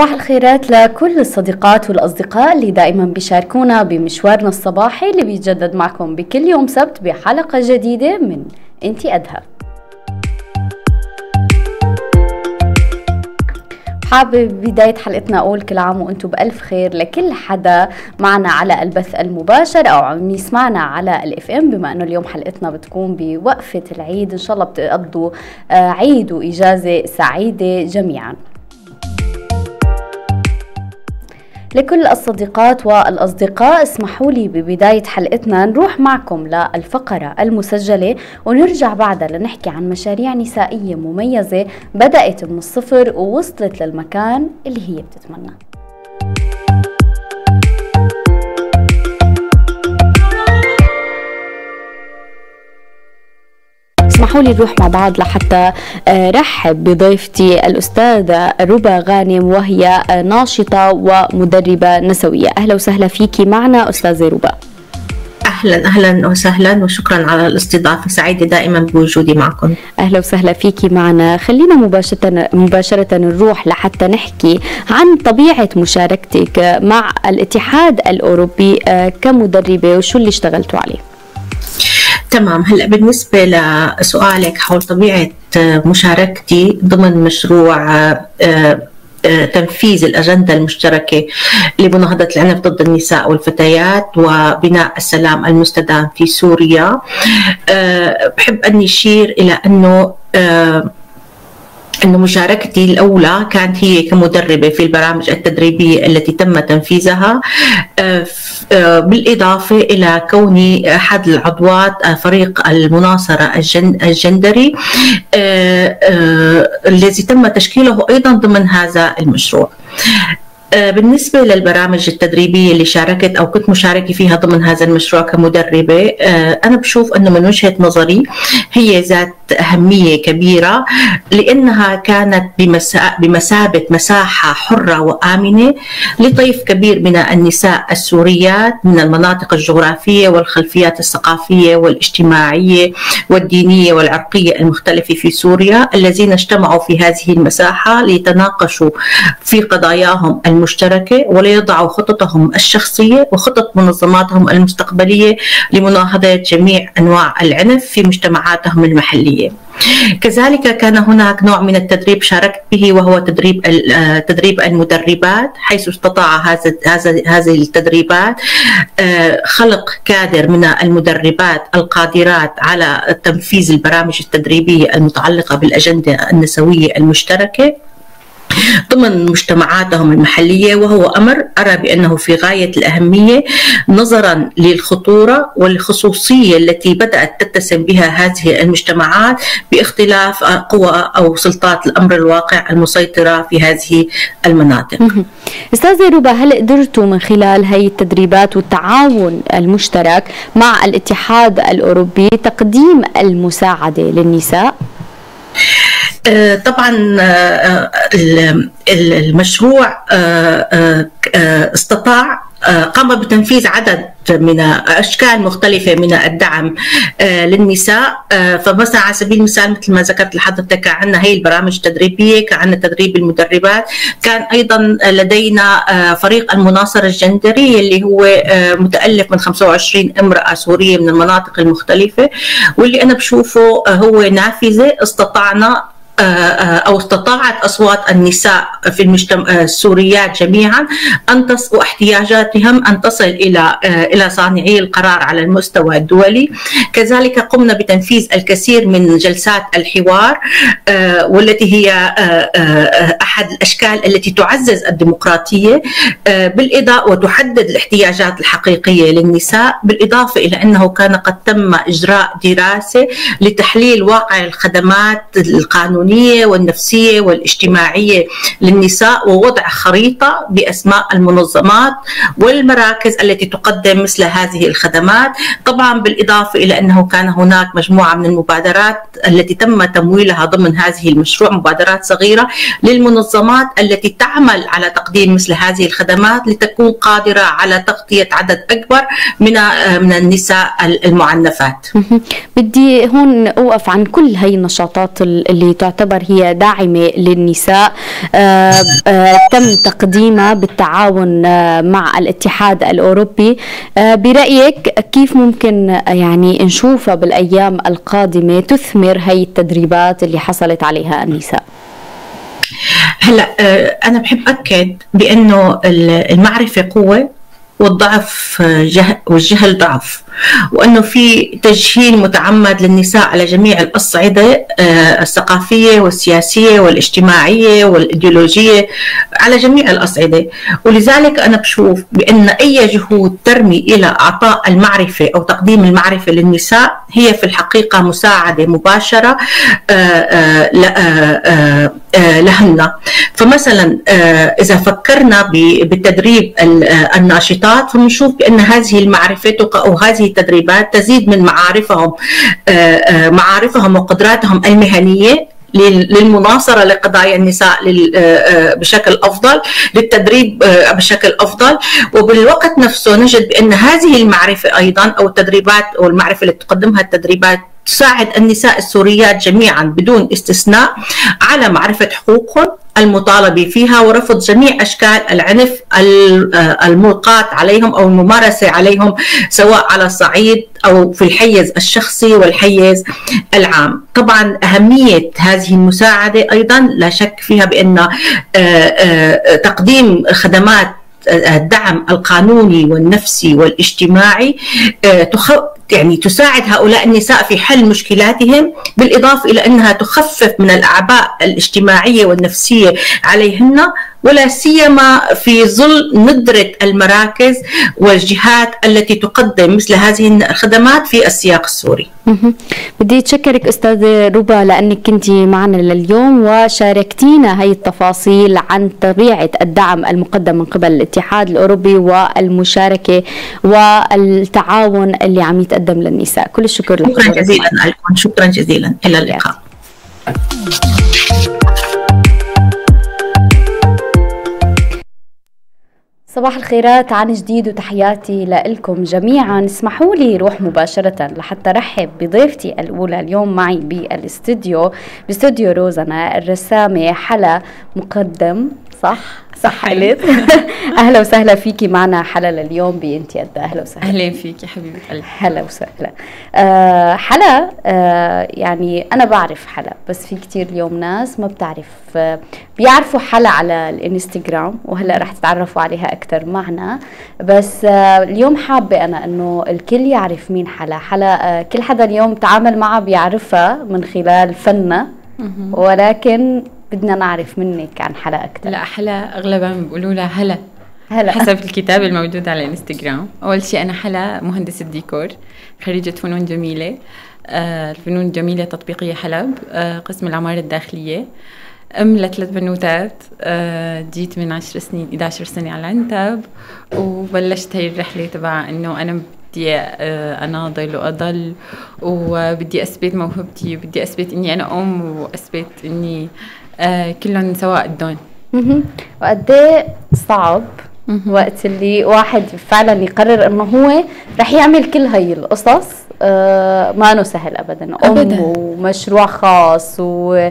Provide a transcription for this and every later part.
صباح الخيرات لكل الصديقات والأصدقاء اللي دائما بيشاركونا بمشوارنا الصباحي اللي بيتجدد معكم بكل يوم سبت بحلقة جديدة من إنتي أدهى. حابب بداية حلقتنا أقول كل عام وأنتم بألف خير لكل حدا معنا على البث المباشر أو عم يسمعنا على الاف ام بما أنه اليوم حلقتنا بتكون بوقفة العيد إن شاء الله بتقضوا آه، عيد وإجازة سعيدة جميعاً. لكل الصديقات والأصدقاء اسمحوا لي ببداية حلقتنا نروح معكم للفقرة المسجلة ونرجع بعدها لنحكي عن مشاريع نسائية مميزة بدأت من الصفر ووصلت للمكان اللي هي بتتمناه لي نروح مع بعض لحتى آه، رحب بضيفتي الأستاذة ربا غانم وهي آه، ناشطة ومدربة نسوية. أهلا وسهلا فيكي معنا أستاذة ربا. أهلا أهلا وسهلا وشكرا على الاستضافة. سعيدة دائما بوجودي معكم. أهلا وسهلا فيكي معنا. خلينا مباشرة مباشرة نروح لحتى نحكي عن طبيعة مشاركتك مع الاتحاد الأوروبي آه، كمدربة وشو اللي اشتغلتوا عليه؟ تمام. هلا بالنسبة لسؤالك حول طبيعة مشاركتي ضمن مشروع آه، آه، تنفيذ الأجندة المشتركة لمناهضة العنف ضد النساء والفتيات وبناء السلام المستدام في سوريا. آه، بحب أن أشير إلى أنه انه مشاركتي الأولى كانت هي كمدربة في البرامج التدريبية التي تم تنفيذها آه، آه، بالإضافة إلى كوني أحد العضوات آه، فريق المناصرة الجندري الذي تم تشكيله أيضا ضمن هذا المشروع. آه، بالنسبة للبرامج التدريبية اللي شاركت أو كنت مشاركة فيها ضمن هذا المشروع كمدربة آه، أنا بشوف أنه من وجهة نظري هي ذات أهمية كبيرة لأنها كانت بمثابة مساحة حرة وآمنة لطيف كبير من النساء السوريات من المناطق الجغرافية والخلفيات الثقافية والاجتماعية والدينية والعرقية المختلفة في سوريا الذين اجتمعوا في هذه المساحة ليتناقشوا في قضاياهم المشتركة وليضعوا خططهم الشخصية وخطط منظماتهم المستقبلية لمناهضة جميع أنواع العنف في مجتمعاتهم المحلية. كذلك كان هناك نوع من التدريب شاركت به وهو تدريب آه، تدريب المدربات حيث استطاع هذا هذه التدريبات آه، خلق كادر من المدربات القادرات على تنفيذ البرامج التدريبية المتعلقة بالأجندة النسوية المشتركة. ضمن مجتمعاتهم المحلية وهو أمر أرى بأنه في غاية الأهمية نظرا للخطورة والخصوصية التي بدأت تتسم بها هذه المجتمعات باختلاف قوى أو سلطات الأمر الواقع المسيطرة في هذه المناطق أستاذة ربا هل قدرتوا من خلال هي التدريبات والتعاون المشترك مع الاتحاد الأوروبي تقديم المساعدة للنساء؟ آه، طبعا آه، المشروع آه، استطاع قام بتنفيذ عدد من أشكال مختلفة من الدعم للنساء فمثلا على سبيل المثال مثل ما ذكرت لحضرتك عندنا هي البرامج التدريبية كان عندنا تدريب المدربات كان أيضا لدينا فريق المناصرة الجندري اللي هو متألف من 25 امرأة سورية من المناطق المختلفة واللي أنا بشوفه هو نافذة استطعنا أو استطاعت أصوات النساء في المجتمع آه، السوريات جميعا أن تص... واحتياجاتهم أن تصل إلى إلى صانعي القرار على المستوى الدولي. كذلك قمنا بتنفيذ الكثير من جلسات الحوار والتي هي أحد الأشكال التي تعزز الديمقراطية بالاضافه وتحدد الاحتياجات الحقيقية للنساء بالإضافة إلى أنه كان قد تم إجراء دراسة لتحليل واقع الخدمات القانونية القانونيه والنفسية والاجتماعية للنساء ووضع خريطة بأسماء المنظمات والمراكز التي تقدم مثل هذه الخدمات طبعا بالإضافة إلى أنه كان هناك مجموعة من المبادرات التي تم تمويلها ضمن هذه المشروع مبادرات صغيرة للمنظمات التي تعمل على تقديم مثل هذه الخدمات لتكون قادرة على تغطية عدد أكبر من من النساء المعنفات. بدي هون أوقف عن كل هي النشاطات اللي تعتبر هي داعمة للنساء. تم تقديمها بالتعاون مع الاتحاد الأوروبي. برأيك كيف ممكن يعني نشوفها بالأيام القادمة تثمر هي التدريبات اللي حصلت عليها النساء؟ هلا أنا بحب اكد بأنه المعرفة قوة والضعف جهل والجهل ضعف. وأنه في تجهيل متعمد للنساء على جميع الأصعدة آه، الثقافية والسياسية والاجتماعية والإيديولوجية على جميع الأصعدة. ولذلك أنا بشوف بأن أي جهود ترمي إلى إعطاء المعرفة أو تقديم المعرفة للنساء هي في الحقيقة مساعدة مباشرة آه، آه، لهن. فمثلا إذا فكرنا بالتدريب الناشطات فبنشوف بأن هذه المعرفة أو هذه التدريبات تزيد من معارفهم آه، آه، معارفهم وقدراتهم المهنية للمناصرة لقضايا النساء آه، بشكل أفضل للتدريب بشكل أفضل. وبالوقت نفسه نجد بأن هذه المعرفة أيضا أو التدريبات أو المعرفة اللي تقدمها التدريبات تساعد النساء السوريات جميعا بدون استثناء على معرفة حقوقهم. المطالبة فيها ورفض جميع أشكال العنف الملقاة عليهم أو الممارسة عليهم سواء على الصعيد أو في الحيز الشخصي والحيز العام. طبعا أهمية هذه المساعدة أيضا لا شك فيها بأن آه، آه، تقديم خدمات الدعم القانوني والنفسي والاجتماعي آه، يعني تساعد هؤلاء النساء في حل مشكلاتهم بالإضافة إلى أنها تخفف من الأعباء الاجتماعية والنفسية عليهن ولا سيما في ظل ندرة المراكز والجهات التي تقدم مثل هذه الخدمات في السياق السوري. بدي أتشكرك أستاذة ربا لأنك كنت معنا لليوم وشاركتينا هي التفاصيل عن طبيعة الدعم المقدم من قبل الاتحاد الأوروبي والمشاركة والتعاون اللي عم يتقدم للنساء. كل الشكر لك شكرا جزيلا لكم شكرا جزيلا. إلى اللقاء. صباح الخيرات عن جديد وتحياتي لكم جميعا. اسمحوا لي روح مباشرة لحتى رحب بضيفتي الأولى اليوم معي بالإستوديو باستوديو روزنا الرسامة حلا مقدم صح؟ صح. قلت أهلا وسهلا فيكي معنا حلا لليوم بانت يد أهلا وسهلا. أهلا فيكي حبيبه قلبي. هلا وسهلا. أه حلا أه يعني أنا بعرف حلا بس في كتير اليوم ناس ما بتعرف. أه بيعرفوا حلا على الإنستغرام وهلأ رح تتعرفوا عليها أكثر معنا. بس أه اليوم حابة أنا إنه الكل يعرف مين حلا حلا أه كل حدا اليوم تعامل معها بيعرفها من خلال فنها ولكن بدنا نعرف منك عن حلا أكثر لا حلا أغلبها بيقولوا لها هلا. هلا. حسب الكتاب الموجود على الانستغرام أول شيء أنا حلا مهندسة ديكور خريجة فنون جميلة. آه الفنون الجميلة تطبيقية حلب آه قسم العمارة الداخلية. أم لثلاث بنوتات آه جيت من عشر سنين 11 سنة على عنتب وبلشت هي الرحلة تبع إنه أنا بدي آه، أناضل وأضل وبدي أثبت موهبتي وبدي أثبت إني أنا أم وأثبت إني كلهم سواء قدهم وقد صعب. وقت اللي واحد فعلا يقرر إنه هو رح يعمل كل هي القصص آه ما إنه سهل ابدا. أم أبداً. ومشروع خاص و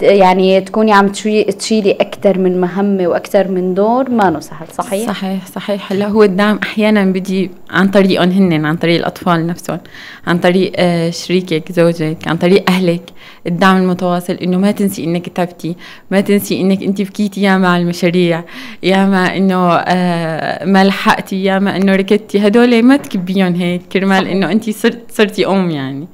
يعني تكوني عم تشيلي أكثر من مهمة وأكثر من دور ما سهل صحيح؟ صحيح صحيح. هلا هو الدعم أحيانا بيجي عن طريقهم هن عن طريق الأطفال نفسهم عن طريق آه، شريكك زوجك عن طريق أهلك. الدعم المتواصل إنه ما تنسي إنك تعبتي ما تنسي إنك أنت بكيتي ياما على المشاريع ياما إنه آه، ما لحقتي ياما إنه ركضتي. هدول ما تكبيهم هيك كرمال إنه أنت صرت صرتي أم يعني.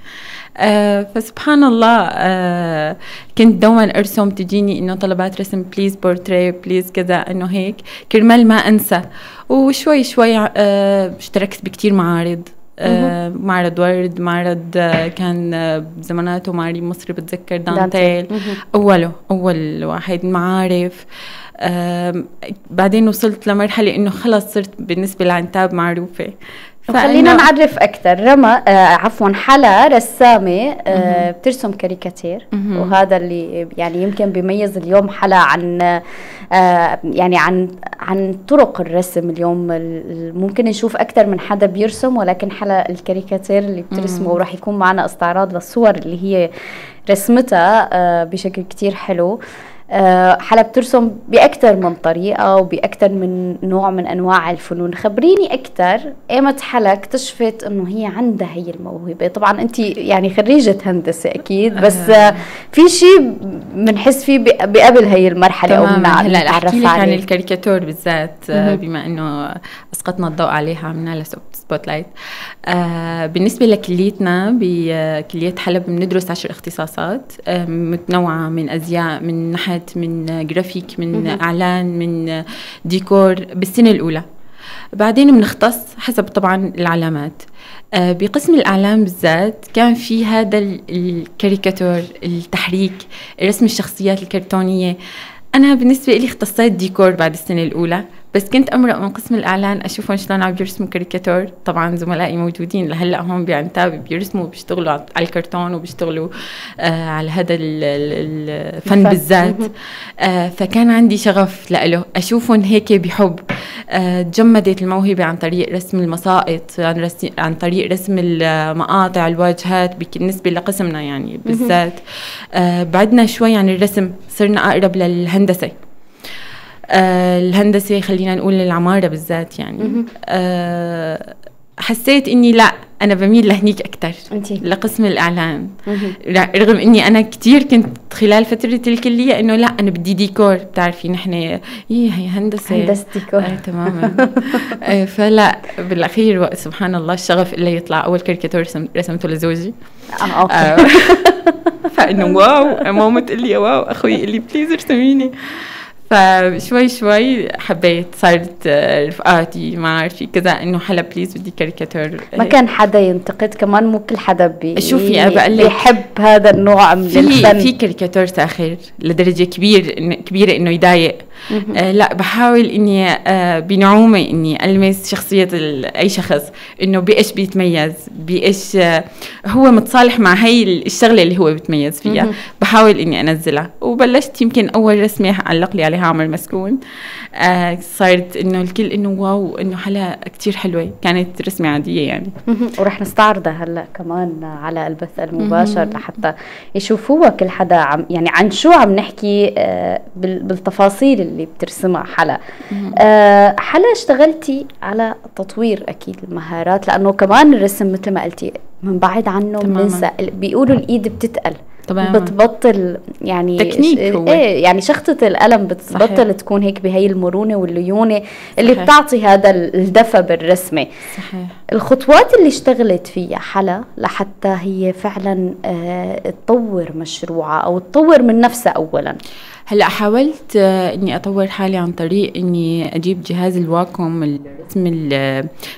آه فسبحان الله آه كنت دوما أرسم تجيني إنه طلبات رسم please portrait please كذا إنه هيك. كرمال ما أنسى. وشوي شوي آه اشتركت بكتير معارض. آه معرض ورد معرض آه كان آه بزماناته معرض مصري بتذكر دانتيل. أوله أول واحد معارف. بعدين وصلت لمرحلة إنه خلص صرت بالنسبة لعنتاب معروفة. خلينا نعرف أكثر. رما آه عفوا حلا رسامة آه بترسم كاريكاتير. وهذا اللي يعني يمكن بيميز اليوم حلا عن آه يعني عن عن طرق الرسم اليوم ممكن نشوف أكثر من حدا بيرسم ولكن حلا الكاريكاتير اللي بترسمه وراح يكون معنا استعراض للصور اللي هي رسمتها آه، بشكل كتير حلو. آه، حلا بترسم بأكثر من طريقة وبأكثر من نوع من أنواع الفنون. خبريني أكثر إيمت حلا اكتشفت إنه هي عندها هي الموهبة. طبعا أنت يعني خريجة هندسة أكيد بس آه في شيء بنحس فيه بقبل هي المرحلة أو هلأ أحكي لك عن الكاريكاتور بالذات آه بما إنه أسقطنا الضوء عليها عملنا لها spotlight آه بالنسبة لكليتنا بكلية حلب بندرس عشر اختصاصات آه متنوعة من أزياء من نحت من جرافيك من اعلان من ديكور بالسنة الأولى. بعدين بنختص حسب طبعا العلامات. آه، بقسم الإعلان بالذات كان في هذا الكاريكاتور التحريك رسم الشخصيات الكرتونية. أنا بالنسبة لي اختصيت ديكور بعد السنة الأولى. بس كنت امرق من قسم الإعلان أشوفهم شلون عم بيرسموا كاريكاتور. طبعا زملائي موجودين لهلأ هون بعنتاب بيرسموا بيشتغلوا على الكرتون وبيشتغلوا آه على هذا الفن بالذات. آه فكان عندي شغف لإله. أشوفهم هيك بحب. آه تجمدت الموهبة عن طريق رسم المساقط عن, رسم عن طريق رسم المقاطع الواجهات بالنسبة لقسمنا يعني بالذات. آه بعدنا شوي عن الرسم صرنا أقرب للهندسة. الهندسة خلينا نقول العماره بالذات يعني. آه حسيت إني لا أنا بميل لهنيك أكثر لقسم الاعلان رغم إني أنا كثير كنت خلال فترة الكليه إنه لا أنا بدي ديكور بتعرفي نحن إيه هي هندسة. هندسة ديكور. آه تماما. آه فلا بالأخير سبحان الله الشغف اللي يطلع. أول كاريكاتور رسمته لزوجي. آه okay. آه فإنه wow ماما تقول لي wow أخوي يقول لي please ارسميني. فشوي شوي حبيت صارت رفقاتي ما عارفه كذا إنه حلا please بدي كاريكاتور. ما كان حدا ينتقد كمان مو كل حدا بي شوفي بقول لك بيحب هذا النوع من الفن. في كاريكاتور ساخر لدرجة كبير كبيرة إنه يضايق. آه لا بحاول إني آه بنعومة إني ألمس شخصية أي شخص إنه بإيش بيتميز بإيش آه هو متصالح مع هي الشغلة اللي هو بيتميز فيها. بحاول إني أنزلها. وبلشت يمكن أول رسمة علق لي عليها عمر مسكون. آه صارت إنه الكل إنه واو إنه حلا كتير حلوة. كانت رسمة عادية يعني. ورح نستعرضها هلأ كمان على البث المباشر لحتى يشوفوها كل حدا عم يعني عن شو عم نحكي بالتفاصيل اللي بترسمها حلا. آه حلا اشتغلتي على تطوير أكيد المهارات لأنه كمان الرسم مثل ما قلتي من بعد عنه بننسى. بيقولوا الإيد بتتقل. تماما. بتبطل يعني تكنيك هو. إيه يعني شخطة القلم بتبطل صحيح. تكون هيك بهي المرونة والليونة اللي صحيح. بتعطي هذا الدفى بالرسمة. صحيح. الخطوات اللي اشتغلت فيها حلا لحتى هي فعلا آه تطور مشروعها أو تطور من نفسها اولا. هلا حاولت آه، إني أطور حالي عن طريق إني أجيب جهاز الواكوم الرسم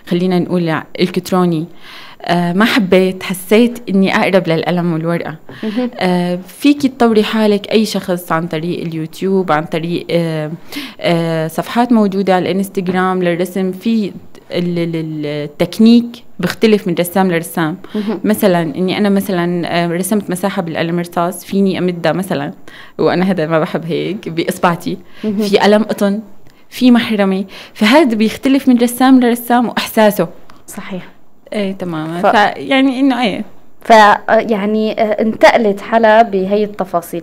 خلينا نقول الإلكتروني. آه ما حبيت حسيت إني أقرب للقلم والورقة. آه فيكي تطوري حالك أي شخص عن طريق اليوتيوب عن طريق آه صفحات موجودة على الإنستغرام للرسم. في التكنيك بيختلف من رسام لرسام. مثلا إني أنا مثلا آه، رسمت مساحة بالقلم رصاص فيني امدها مثلا. وأنا هذا ما بحب هيك باصبعتي في قلم قطن في محرمة. فهذا بيختلف من رسام لرسام وإحساسه. صحيح. إيه تماما. ف... يعني إنه إيه. ف يعني آه، انتقلت حلا بهي التفاصيل.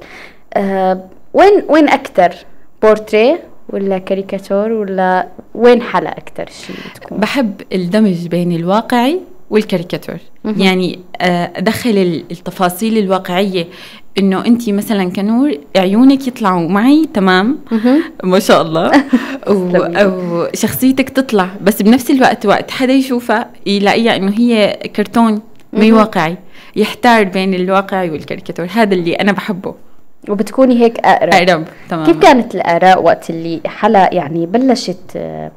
أه وين وين أكثر بورتري ولا كاريكاتور ولا وين حلا أكثر شيء تكون؟ بحب الدمج بين الواقعي والكاريكاتور. يعني آه، أدخل التفاصيل الواقعية إنه انت مثلا كنور عيونك يطلعوا معي تمام؟ ما شاء الله. وشخصيتك تطلع. بس بنفس الوقت وقت حدا يشوفها يلاقيها إنه هي كرتون مي واقعي. يحتار بين الواقعي والكاريكاتور. هذا اللي أنا بحبه. وبتكوني هيك اقرب أقرب تمام كيف كانت الاراء وقت اللي حلا يعني بلشت آه،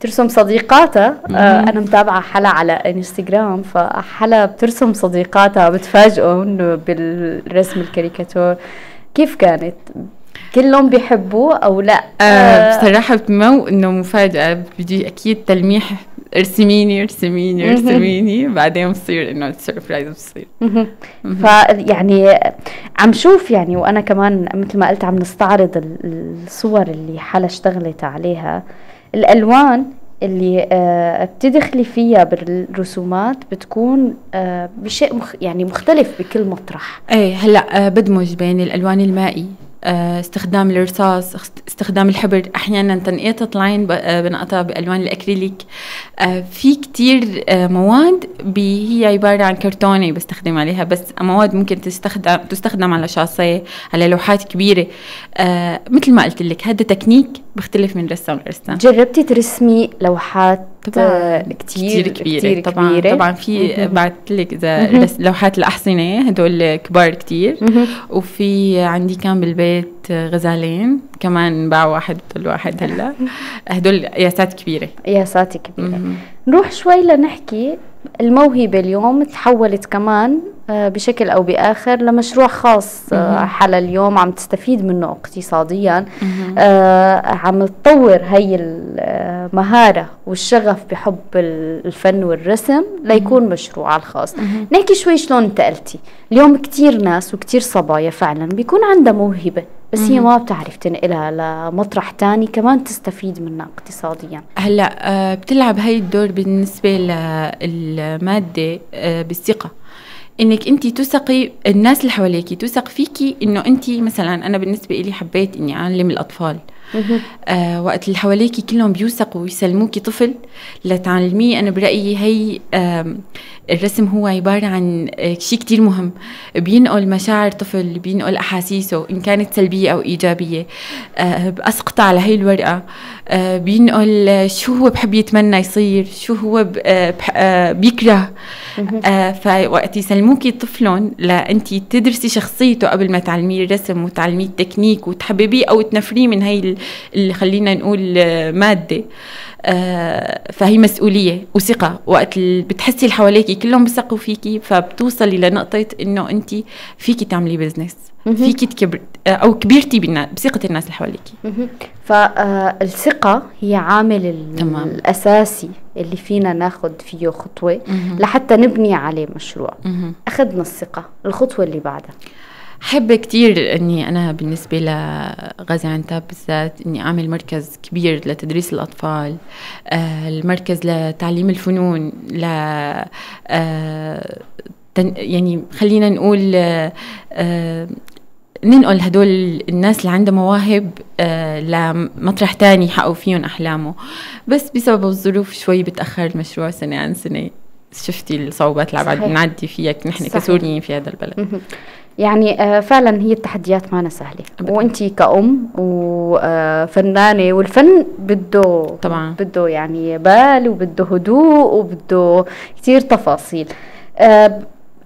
ترسم صديقاتها؟ آه أنا متابعة حلا على إنستغرام فحلا بترسم صديقاتها بتفاجئهم بالرسم الكاريكاتور. كيف كانت؟ كلهم بيحبوه أو لا؟ آه, آه بصراحة مو إنه مفاجأة بدي أكيد تلميح ارسميني ارسميني ارسميني. بعدين بصير إنه ال surprise بصير. فيعني عم شوف يعني وأنا كمان مثل ما قلت عم نستعرض الصور اللي حلا اشتغلت عليها. الألوان اللي آه، بتدخلي فيها بالرسومات بتكون آه، بشيء مخ يعني مختلف بكل مطرح. إيه هلأ آه، بدمج بين الألوان المائي استخدام الرصاص استخدام الحبر. أحيانا تنقية اللاين آه، بنقطها بألوان الأكريليك. آه، في كتير مواد هي عبارة عن كرتونة بستخدم عليها بس مواد ممكن تستخدم تستخدم على شاصيه على لوحات كبيرة. مثل ما قلت لك هذا تكنيك بيختلف من رسام لرسام. جربتي ترسمي لوحات طبعا كتير, كتير كبيرة كتير طبعا كبيرة. طبعا في بعت لك إذا لوحات الأحصنة هدول كبار كتير. وفي عندي كان بالبيت غزالين كمان باع واحد كل واحد هلأ. هدول قياسات كبيرة. قياسات كبيرة. نروح شوي لنحكي الموهبة اليوم تحولت كمان بشكل أو بآخر لمشروع خاص آه، حلا اليوم عم تستفيد منه اقتصاديا. آه، عم تطور هي المهاره والشغف بحب الفن والرسم ليكون مشروعها الخاص. نحكي شوي شلون انتقلتي اليوم كتير ناس وكتير صبايا فعلا بيكون عندها موهبة بس هي ما بتعرف تنقلها لمطرح تاني كمان تستفيد منها اقتصاديا. هلأ بتلعب هاي الدور بالنسبة للماده بالثقة. إنك انت تثقي الناس اللي حواليك تثق فيكي إنه انت مثلا أنا بالنسبة لي حبيت إني أعلم الأطفال. آه وقت اللي حواليكي كلهم بيوثقوا ويسلموكي طفل لتعلميه أنا برأيي هي آه الرسم هو عبارة عن آه، شيء كتير مهم. بينقل مشاعر طفل بينقل أحاسيسه إن كانت سلبية أو إيجابية. آه، أسقطها على هاي الورقة. آه، بينقل شو هو بحب يتمنى يصير شو هو بيكره. فوقت يسلموكي طفلهم لأنت تدرسي شخصيته قبل ما تعلميه الرسم وتعلميه التكنيك وتحببيه أو تنفريه من هاي اللي خلينا نقول مادة. آه، فهي مسؤولية وثقة. وقت بتحسي اللي حواليكي كلهم بثقوا فيكي فبتوصلي لنقطة إنه انت فيكي تعملي بزنس فيكي تكبر آه، أو كبرتي بثقة الناس اللي حواليكي. فالثقه هي عامل تمام. الأساسي اللي فينا ناخذ فيه خطوة لحتى نبني عليه مشروع. أخذنا الثقة الخطوة اللي بعدها. حب كتير إني أنا بالنسبة لغازي عنتاب بالذات إني أعمل مركز كبير لتدريس الأطفال آه المركز لتعليم الفنون ل آه يعني خلينا نقول آه ننقل هدول الناس اللي عندها مواهب آه لمطرح تاني يحققوا فيهم أحلامه. بس بسبب الظروف شوي بتأخر المشروع سنة عن سنة. شفتي الصعوبات اللي عم نعدي فيها نحن كسوريين في هذا البلد. يعني آه، فعلا هي التحديات ما سهلة. وانت كأم وفنانه والفن بده طبعا. بده يعني بال وبده هدوء وبده كثير تفاصيل. آه،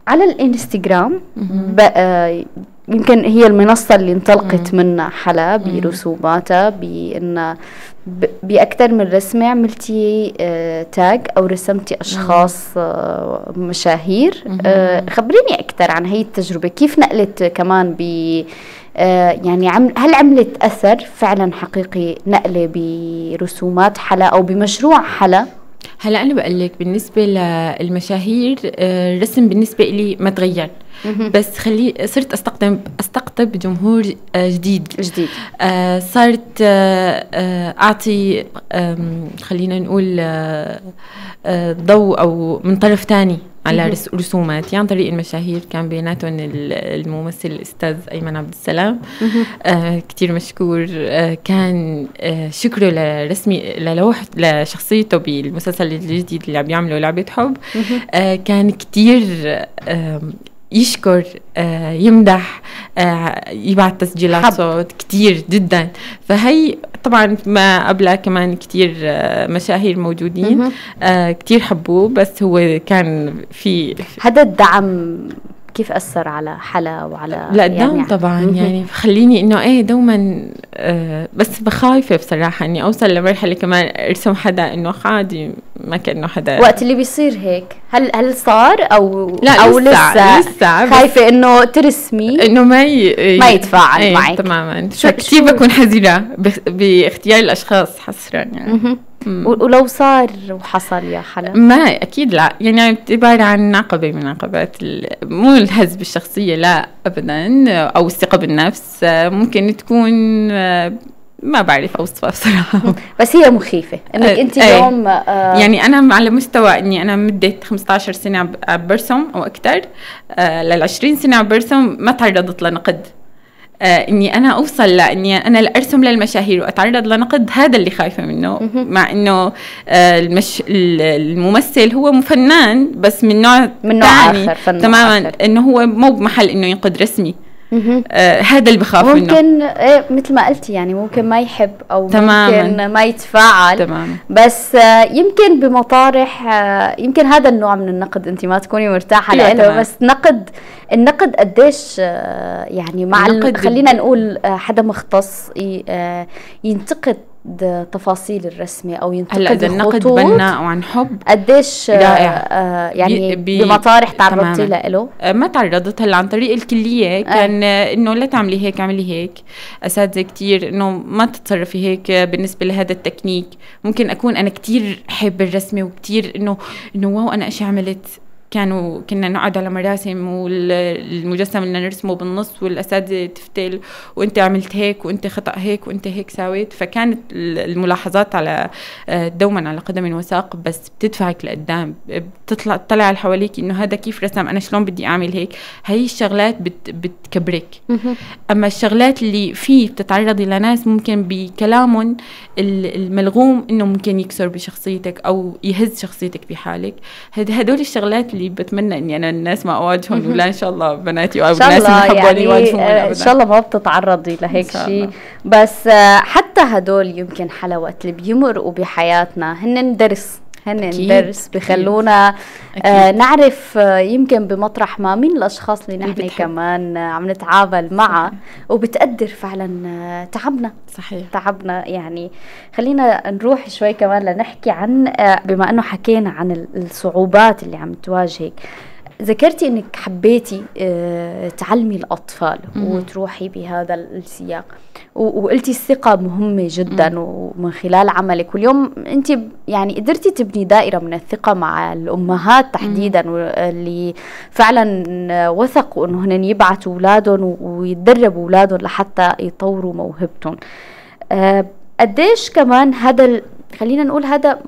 على الإنستغرام يمكن هي المنصة اللي انطلقت منها حلا برسوماتها بأن بأكثر من رسمة عملتي آه تاج أو رسمتي أشخاص آه مشاهير. آه خبريني أكثر عن هي التجربة. كيف نقلت كمان ب آه يعني عم هل عملت أثر فعلا حقيقي نقلة برسومات حلا أو بمشروع حلا؟ هلا أنا بقول لك بالنسبة للمشاهير آه، الرسم بالنسبة لي ما تغير. بس خلي صرت استقطب أستقطب جمهور جديد. جديد. آه صرت آه, آه، أعطي خلينا نقول ضوء أو من طرف ثاني على رسوماتي عن طريق المشاهير كان بيناتهم الممثل الأستاذ أيمن عبد السلام. آه كثير مشكور. آه كان آه شكره لرسمي للوح لشخصيته بالمسلسل الجديد اللي عم يعمله لعبة حب. آه كان كثير آه يشكر آه يمدح آه يبعث تسجيلات حب. صوت كتير جدا. فهي طبعا ما قبلها كمان كتير آه مشاهير موجودين كتير حبوه بس هو كان في هذا الدعم كيف أثر على حلا وعلى لا الدعم يعني؟ طبعا يعني خليني إنه إيه دوما آه بس بخايفة بصراحة إني أوصل لمرحلة كمان أرسم حدا إنه عادي ما كأنه حدا. وقت اللي بيصير هيك. هل هل صار أو لا أو لسه لسه, خايفة إنه ترسمي؟ إنه ما ي... ما يتفاعل إيه معك. تماما. كثير بكون حذره باختيار الأشخاص حسرا يعني. ولو صار وحصل يا حلا ما أكيد لا. يعني عبارة عن عقبه من عقبات مو الهز بالشخصية لا ابدا. أو الثقة بالنفس. ممكن تكون ما بعرف أوصفها بصراحة بس هي مخيفة إنك آه، أنت. اليوم آه يعني أنا على مستوى إني أنا مدة 15 سنة عم برسم أو أكثر آه لل 20 سنة عم برسم ما تعرضت لنقد آه إني أنا أوصل لاني أنا أرسم للمشاهير وأتعرض لنقد هذا اللي خايفة منه مع إنه آه المش ال- الممثل هو فنان بس من نوع من نوع فن تماما. إنه هو مو بمحل إنه ينقد رسمي. آه هذا اللي بخاف منه ممكن إيه مثل ما قلتي يعني ممكن ما يحب أو تماماً. ممكن ما يتفاعل تماما بس آه، يمكن بمطارح آه، يمكن هذا النوع من النقد انت ما تكوني مرتاحة أيوة له تمام. بس نقد النقد قديش آه، يعني مع خلينا نقول آه، حدا مختص آه، ينتقد تفاصيل الرسمه أو هلأ ينتقد إذا النقد الخطوط. بناء وعن حب قديش آه، رائع. آه، يعني بي- بي- بمطارح تعرضتي. له آه، ما تعرضت هلأ عن طريق الكلية. كان آه، إنه لا تعملي هيك اعملي هيك. أساتذة كتير إنه ما تتصرفي هيك آه، بالنسبة لهذا التكنيك. ممكن أكون أنا كتير حب الرسمة وكتير إنه إنه واو أنا إشي عملت. كانوا كنا نقعد على مراسم والمجسم اللي نرسمه بالنص والأساتذة تفتل وأنت عملت هيك وأنت خطأ هيك وأنت هيك ساويت. فكانت ال- الملاحظات على آه، دوما على قدم وساق بس بتدفعك لقدام بتطلع تطلع على حواليك إنه هذا كيف رسم أنا شلون بدي أعمل هيك؟ هي الشغلات بت بتكبرك. أما الشغلات اللي فيه بتتعرضي لناس ممكن بكلامهم ال- الملغوم إنه ممكن يكسر بشخصيتك أو يهز شخصيتك بحالك. هد- هدول الشغلات اللي بتمنى إني أنا الناس ما أواجههم ولا إن شاء الله بناتي بحبوني يعني يواجهون آه، إن. شاء الله ما بتتعرضي لهيك شيء. بس آه، حتى هدول يمكن حلوات اللي بيمرقوا بحياتنا هن درس هن أكيد، درس أكيد. بخلونا آه. نعرف آه يمكن بمطرح ما مين الأشخاص اللي نحن. كمان آه، عم نتعامل معها وبتقدر فعلا آه تعبنا صحيح تعبنا يعني خلينا نروح شوي كمان لنحكي عن آه، بما إنه حكينا عن ال- الصعوبات اللي عم تواجهك ذكرتي إنك حبيتي آه، تعلمي الأطفال. وتروحي بهذا ال- السياق وقلتي الثقة مهمة جدا ومن خلال عملك. واليوم أنت يعني قدرتي تبني دائرة من الثقة مع الأمهات تحديدا اللي فعلا وثقوا إنه هن يبعتوا أولادهم ويتدربوا أولادهم لحتى يطوروا موهبتهم. آه، قديش كمان هذا خلينا نقول هذا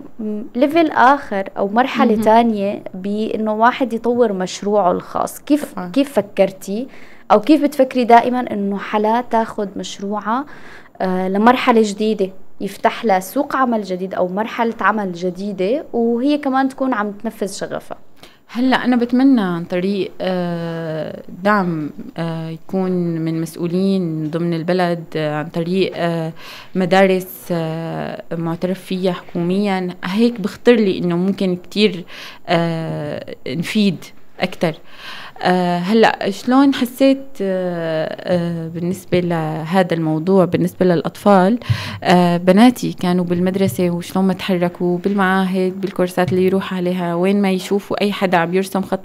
ليفل آخر أو مرحلة. تانية بإنه واحد يطور مشروعه الخاص كيف طبعاً. كيف فكرتي أو كيف بتفكري دائما إنه حلا تاخذ مشروعها آه، لمرحلة جديدة يفتح لها سوق عمل جديد أو مرحلة عمل جديدة وهي كمان تكون عم تنفذ شغفها هلأ أنا بتمنى عن طريق آه، دعم آه، يكون من مسؤولين ضمن البلد آه، عن طريق مدارس معترف فيها حكوميا. هيك بخطر لي إنه ممكن كتير نفيد أكثر هلا شلون حسيت آه، آه، بالنسبة لهذا الموضوع بالنسبة للأطفال؟ آه، بناتي كانوا بالمدرسة وشلون ما تحركوا بالمعاهد بالكورسات اللي يروحوا عليها وين ما يشوفوا أي حدا عم يرسم خط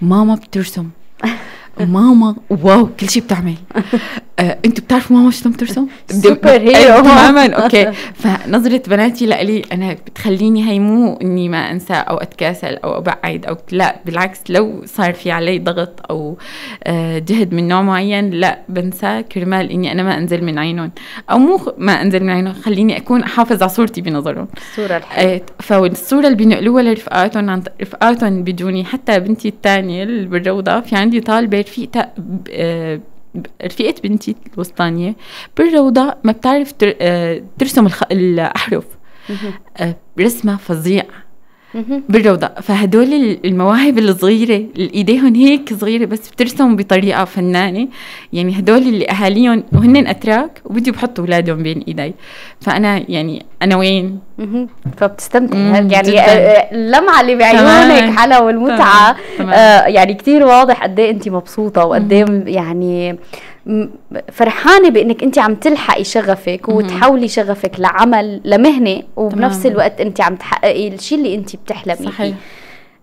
ماما بترسم. ماما wow كل شيء بتعمل. آه، أنتوا بتعرفوا ماما شلون بترسم؟ super. hero. أيوة، تماما. okay. فنظرة بناتي لإلي أنا بتخليني هي مو إني ما أنسى أو أتكاسل أو أبعد أو لا بالعكس لو صار في علي ضغط أو آه، جهد من نوع معين لا بنساه كرمال إني أنا ما أنزل من عينهم. أو مو ما أنزل من عينهم خليني أكون أحافظ على صورتي بنظرهم. الصورة الحلوه إيه، فالصورة اللي بينقلوها لرفقاتهم عن رفقاتهم بيجوني حتى بنتي الثانية اللي بالروضة في عندي طالبة رفيقتها آه، رفيقة بنتي الوسطانية بالروضة ما بتعرف آه، ترسم الأحرف. آه، رسمة فظيع مهم. بالروضة فهدول ال- المواهب الصغيرة اللي ايديهم هيك صغيرة بس بترسم بطريقة فنانة يعني هدول اللي أهاليهم وهن أتراك وبدوا بحطوا أولادهم بين إيدي فأنا يعني أنا وين. فبتستمتعي يعني جداً. آه، اللمعه اللي بعيونك تمام. حلا والمتعه تمام. تمام. آه يعني كتير واضح قد إيه انت مبسوطة وقد إيه يعني فرحانة بإنك أنت عم تلحقي شغفك وتحولي شغفك لعمل لمهنة وبنفس. الوقت أنت عم تحققي الشيء اللي أنت بتحلمي فيه. صحيح.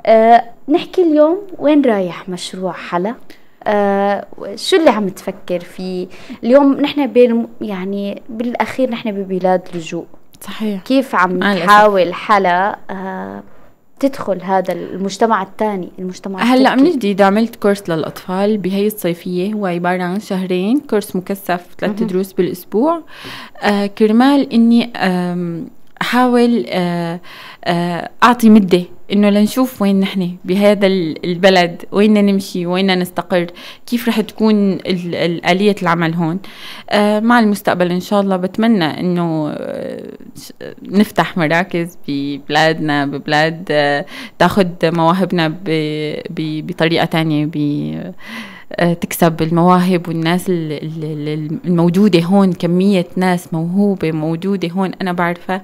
آه نحكي اليوم وين رايح مشروع حلا؟ آه شو اللي عم تفكر فيه؟ اليوم نحن بين يعني بالأخير نحن ببلاد لجوء صحيح. كيف عم الأسف. تحاول حلا؟ آه تدخل هذا المجتمع الثاني المجتمع هلأ من جديد عملت كورس للأطفال بهي الصيفيه هو عبارة عن شهرين كورس مكثف ثلاث دروس بالأسبوع. آه كرمال إني أحاول آه آه أعطي مدة إنه لنشوف وين نحن بهذا البلد وين نمشي وين نستقر كيف رح تكون آلية العمل هون. آه مع المستقبل إن شاء الله بتمنى إنه آه نفتح مراكز ببلادنا ببلاد آه تاخذ مواهبنا بطريقة تانية تكسب المواهب والناس الموجودة هون كمية ناس موهوبة موجودة هون. أنا بعرفها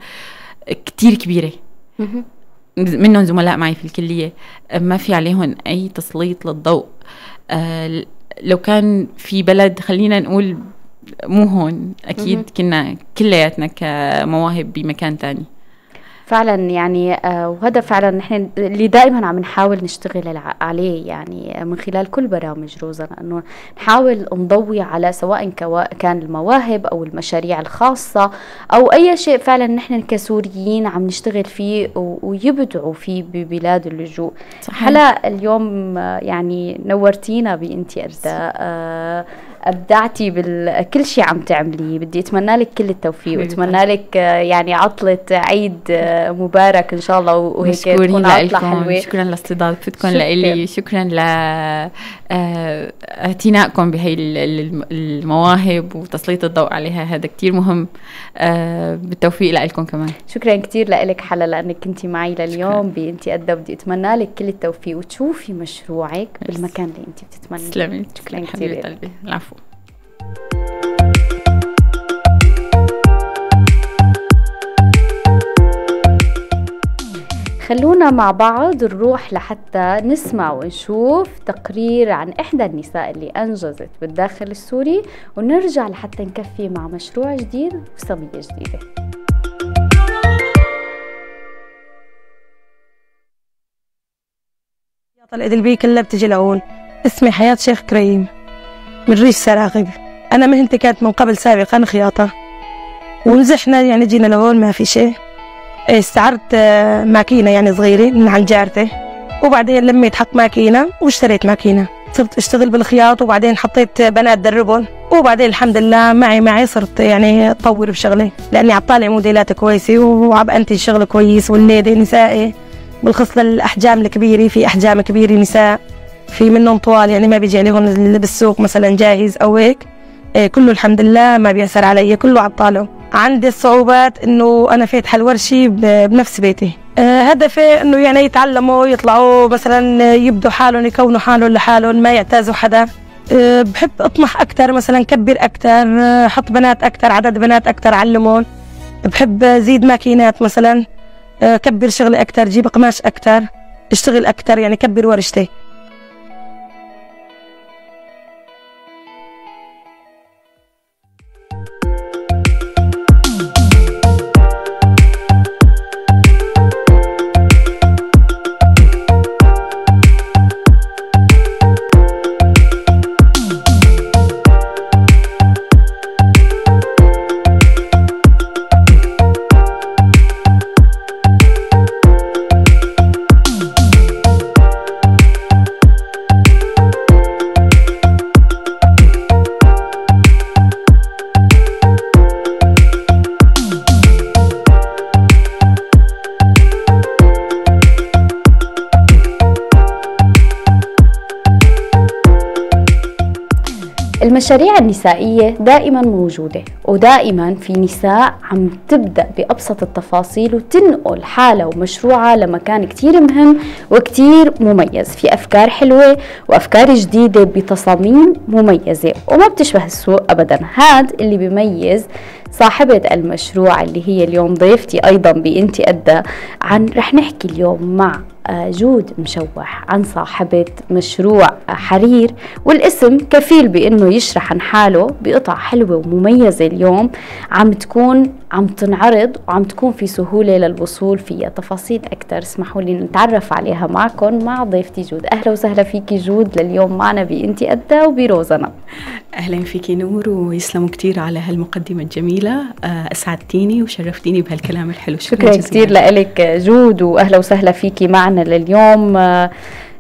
كتير كبيرة. منهم زملاء معي في الكلية ما في عليهم أي تسليط للضوء. آه، لو كان في بلد خلينا نقول مو هون أكيد كنا كلياتنا كمواهب بمكان تاني. فعلا يعني آه، وهذا فعلا نحن اللي دائما عم نحاول نشتغل عليه يعني من خلال كل برامج روزنا إنه نحاول نضوي على سواء كان المواهب أو المشاريع الخاصة أو أي شيء فعلا نحن كسوريين عم نشتغل فيه ويبدعوا فيه ببلاد اللجوء صحيح. هلا اليوم آه، يعني نورتينا بإنتي اردا آه أبدعتي بكل شيء عم تعمليه. بدي أتمنى لك كل التوفيق وأتمنى لك آه، يعني عطلة عيد آه، مبارك إن شاء الله وهيك تكون عطلة حلوة. شكرا. لاستضافتكم لإلي شكرا ل آه، اعتنائكم بهي المواهب وتسليط الضوء عليها. هذا كتير مهم بالتوفيق لكم كمان. شكرا كثير لك حلا لأنك كنتي معي لليوم. بانتي قد بدي أتمنى لك كل التوفيق وتشوفي مشروعك بالمكان اللي انت بتتمنيه. تسلمي. شكرا كثير العفو. خلونا مع بعض نروح لحتى نسمع ونشوف تقرير عن إحدى النساء اللي أنجزت بالداخل السوري ونرجع لحتى نكفي مع مشروع جديد وسمية جديدة. الإدلبي كلها بتجي لهون. اسمي حياة شيخ كريم من ريش سراغب. أنا مهنتي كانت من قبل سابقا خياطة ونزحنا يعني جينا لهون ما في شيء. استعرت آه، ماكينة يعني صغيرة من عند جارتي وبعدين لميت حق ماكينة واشتريت ماكينة. صرت أشتغل بالخياط وبعدين حطيت بنات دربهم وبعدين الحمد لله معي معي صرت يعني أطور بشغلي لأني عطالع موديلات كويسة وعم انتج شغل كويس والليدي نسائي. بالخص للاحجام الكبيرة في أحجام كبيرة نساء. في منهم طوال يعني ما بيجي عليهم بالسوق مثلا جاهز أو هيك. إيه كله الحمد لله ما بيأثر علي كله عطاله عندي الصعوبات إنه أنا فاتحه الورشه بنفس بيتي. آه هدفي إنه يعني يتعلموا يطلعوا مثلا يبدوا حالهم يكونوا حالهم لحالهم ما يعتازوا حدا. أه بحب أطمح أكثر مثلا كبر أكثر حط بنات أكثر عدد بنات أكثر علمهم. بحب زيد ماكينات مثلا. كبر شغلي أكثر جيب قماش أكثر اشتغل أكثر يعني كبر ورشتي. المشاريع النسائية دائما موجودة ودائما في نساء عم تبدأ بأبسط التفاصيل وتنقل حالة ومشروعها لمكان كتير مهم وكتير مميز. في أفكار حلوة وأفكار جديدة بتصاميم مميزة وما بتشبه السوق أبدا. هذا اللي بيميز صاحبة المشروع اللي هي اليوم ضيفتي أيضا بإنتي أدى عن رح نحكي اليوم مع آه، جود مشوح عن صاحبة مشروع حرير والاسم كفيل بأنه يشرح عن حاله بقطع حلوة ومميزة اليوم. عم تكون عم تنعرض وعم تكون في سهولة للوصول فيها. تفاصيل أكثر اسمحوا لي نتعرف عليها معكم مع ضيفتي جود. أهلا وسهلا فيكي جود لليوم معنا بإنتي أدى وبروزنا. أهلا فيكي نور ويسلموا كثير على هالمقدمة الجميلة. آه، أسعدتيني وشرفتيني بهالكلام الحلو. شكرا كثير لك جود وأهلا وسهلا فيكي معنا لليوم. آه،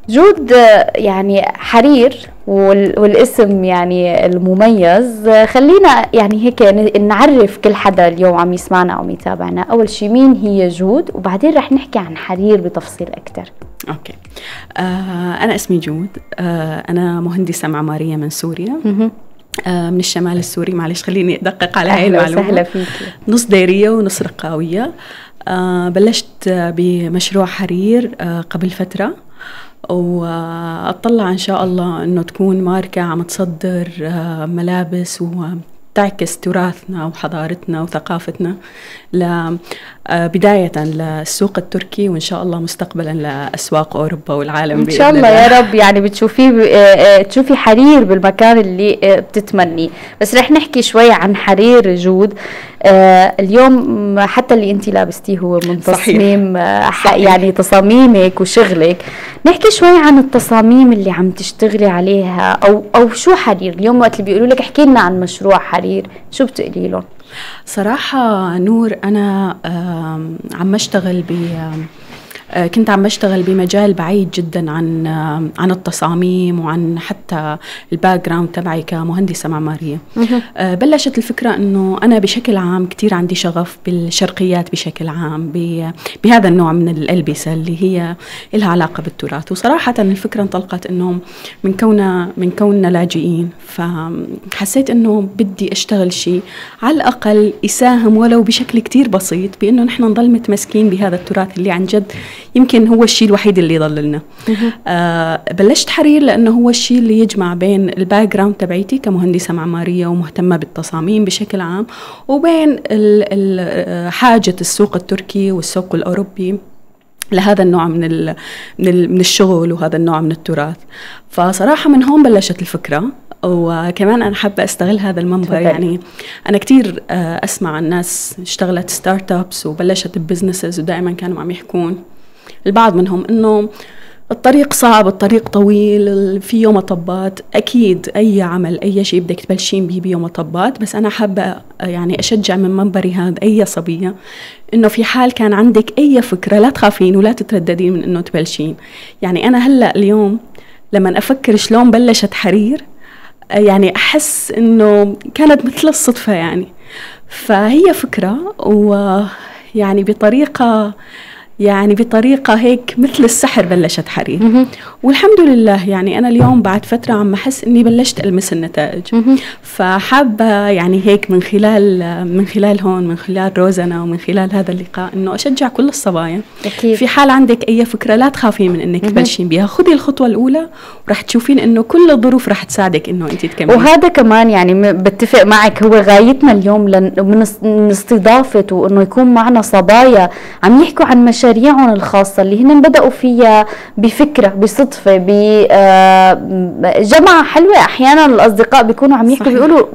جود يعني حرير والاسم يعني المميز. خلينا يعني هيك نعرف كل حدا اليوم عم يسمعنا أو يتابعنا. أول شيء مين هي جود؟ وبعدين رح نحكي عن حرير بتفصيل أكثر okay. آه أنا اسمي جود. آه أنا مهندسة معمارية من سوريا. آه من الشمال السوري. معلش خليني أدقق على هاي المعلومة. سهلا فيكي نص ديرية ونص رقاوية. آه بلشت بمشروع حرير آه قبل فترة. وأطلع إن شاء الله إنه تكون ماركة عم تصدر آه، ملابس وتعكس تراثنا وحضارتنا وثقافتنا آه، بداية للسوق التركي وإن شاء الله مستقبلا لأسواق أوروبا والعالم إن شاء الله يا رب يعني بتشوفيه آه، آه، تشوفي حرير بالمكان اللي بتتمنيه. بس رح نحكي شوي عن حرير جود. اليوم حتى اللي انت لابستيه هو من تصميم صحيح. يعني تصاميمك وشغلك. نحكي شوي عن التصاميم اللي عم تشتغلي عليها أو أو شو حرير؟ اليوم وقت اللي بيقولوا لك احكي لنا عن مشروع حرير. شو بتقولي لهم؟ صراحة نور أنا عم أشتغل ب كنت عم بشتغل بمجال بعيد جدا عن آه، عن التصاميم وعن حتى ال background تبعي كمهندسة معمارية. آه، بلشت الفكرة إنه أنا بشكل عام كثير عندي شغف بالشرقيات بشكل عام بهذا النوع من الألبسة اللي هي لها علاقة بالتراث. وصراحه الفكرة انطلقت انه من كوننا من كوننا لاجئين. فحسيت إنه بدي أشتغل شيء على الأقل يساهم ولو بشكل كثير بسيط بإنه نحن نضل متمسكين بهذا التراث اللي عن جد يمكن هو الشيء الوحيد اللي يضللنا آه بلشت حرير لأنه هو الشيء اللي يجمع بين ال background تبعيتي كمهندسة معمارية ومهتمة بالتصاميم بشكل عام وبين آه، حاجة السوق التركي والسوق الأوروبي لهذا النوع من من, من الشغل وهذا النوع من التراث. فصراحة من هون بلشت الفكرة وكمان أنا حابة أستغل هذا المنبر يعني أنا كثير آه، أسمع عن ناس اشتغلت startups وبلشت ب businesses ودائما كانوا عم يحكون. البعض منهم إنه الطريق صعب الطريق طويل فيه مطبات. أكيد أي عمل أي شيء بدك تبلشين به بيه مطبات. بس أنا حابة يعني أشجع من منبري هذا أي صبية إنه في حال كان عندك أي فكرة لا تخافين ولا تترددين من إنه تبلشين. يعني أنا هلأ اليوم لما أفكر شلون بلشت حرير يعني أحس إنه كانت مثل الصدفة يعني. فهي فكرة ويعني بطريقة يعني بطريقة هيك مثل السحر بلشت حرير. والحمد لله يعني أنا اليوم بعد فترة عم أحس إني بلشت ألمس النتائج. فحابة يعني هيك من خلال من خلال هون من خلال روزنا ومن خلال هذا اللقاء إنه أشجع كل الصبايا. أكيد. في حال عندك أي فكرة لا تخافين من إنك تبلشين بها خذي الخطوة الأولى. ورح تشوفين إنه كل الظروف رح تساعدك إنه أنت تكملي وهذا كمان يعني بتفق معك هو غايتنا اليوم من استضافة وإنه يكون معنا صبايا عم يحكوا عن مشاكل مشاريعهم الخاصة اللي هن بدأوا فيها بفكرة بصدفة بجمعة آه، حلوة. أحيانا الأصدقاء بيكونوا عم يحكوا بيقولوا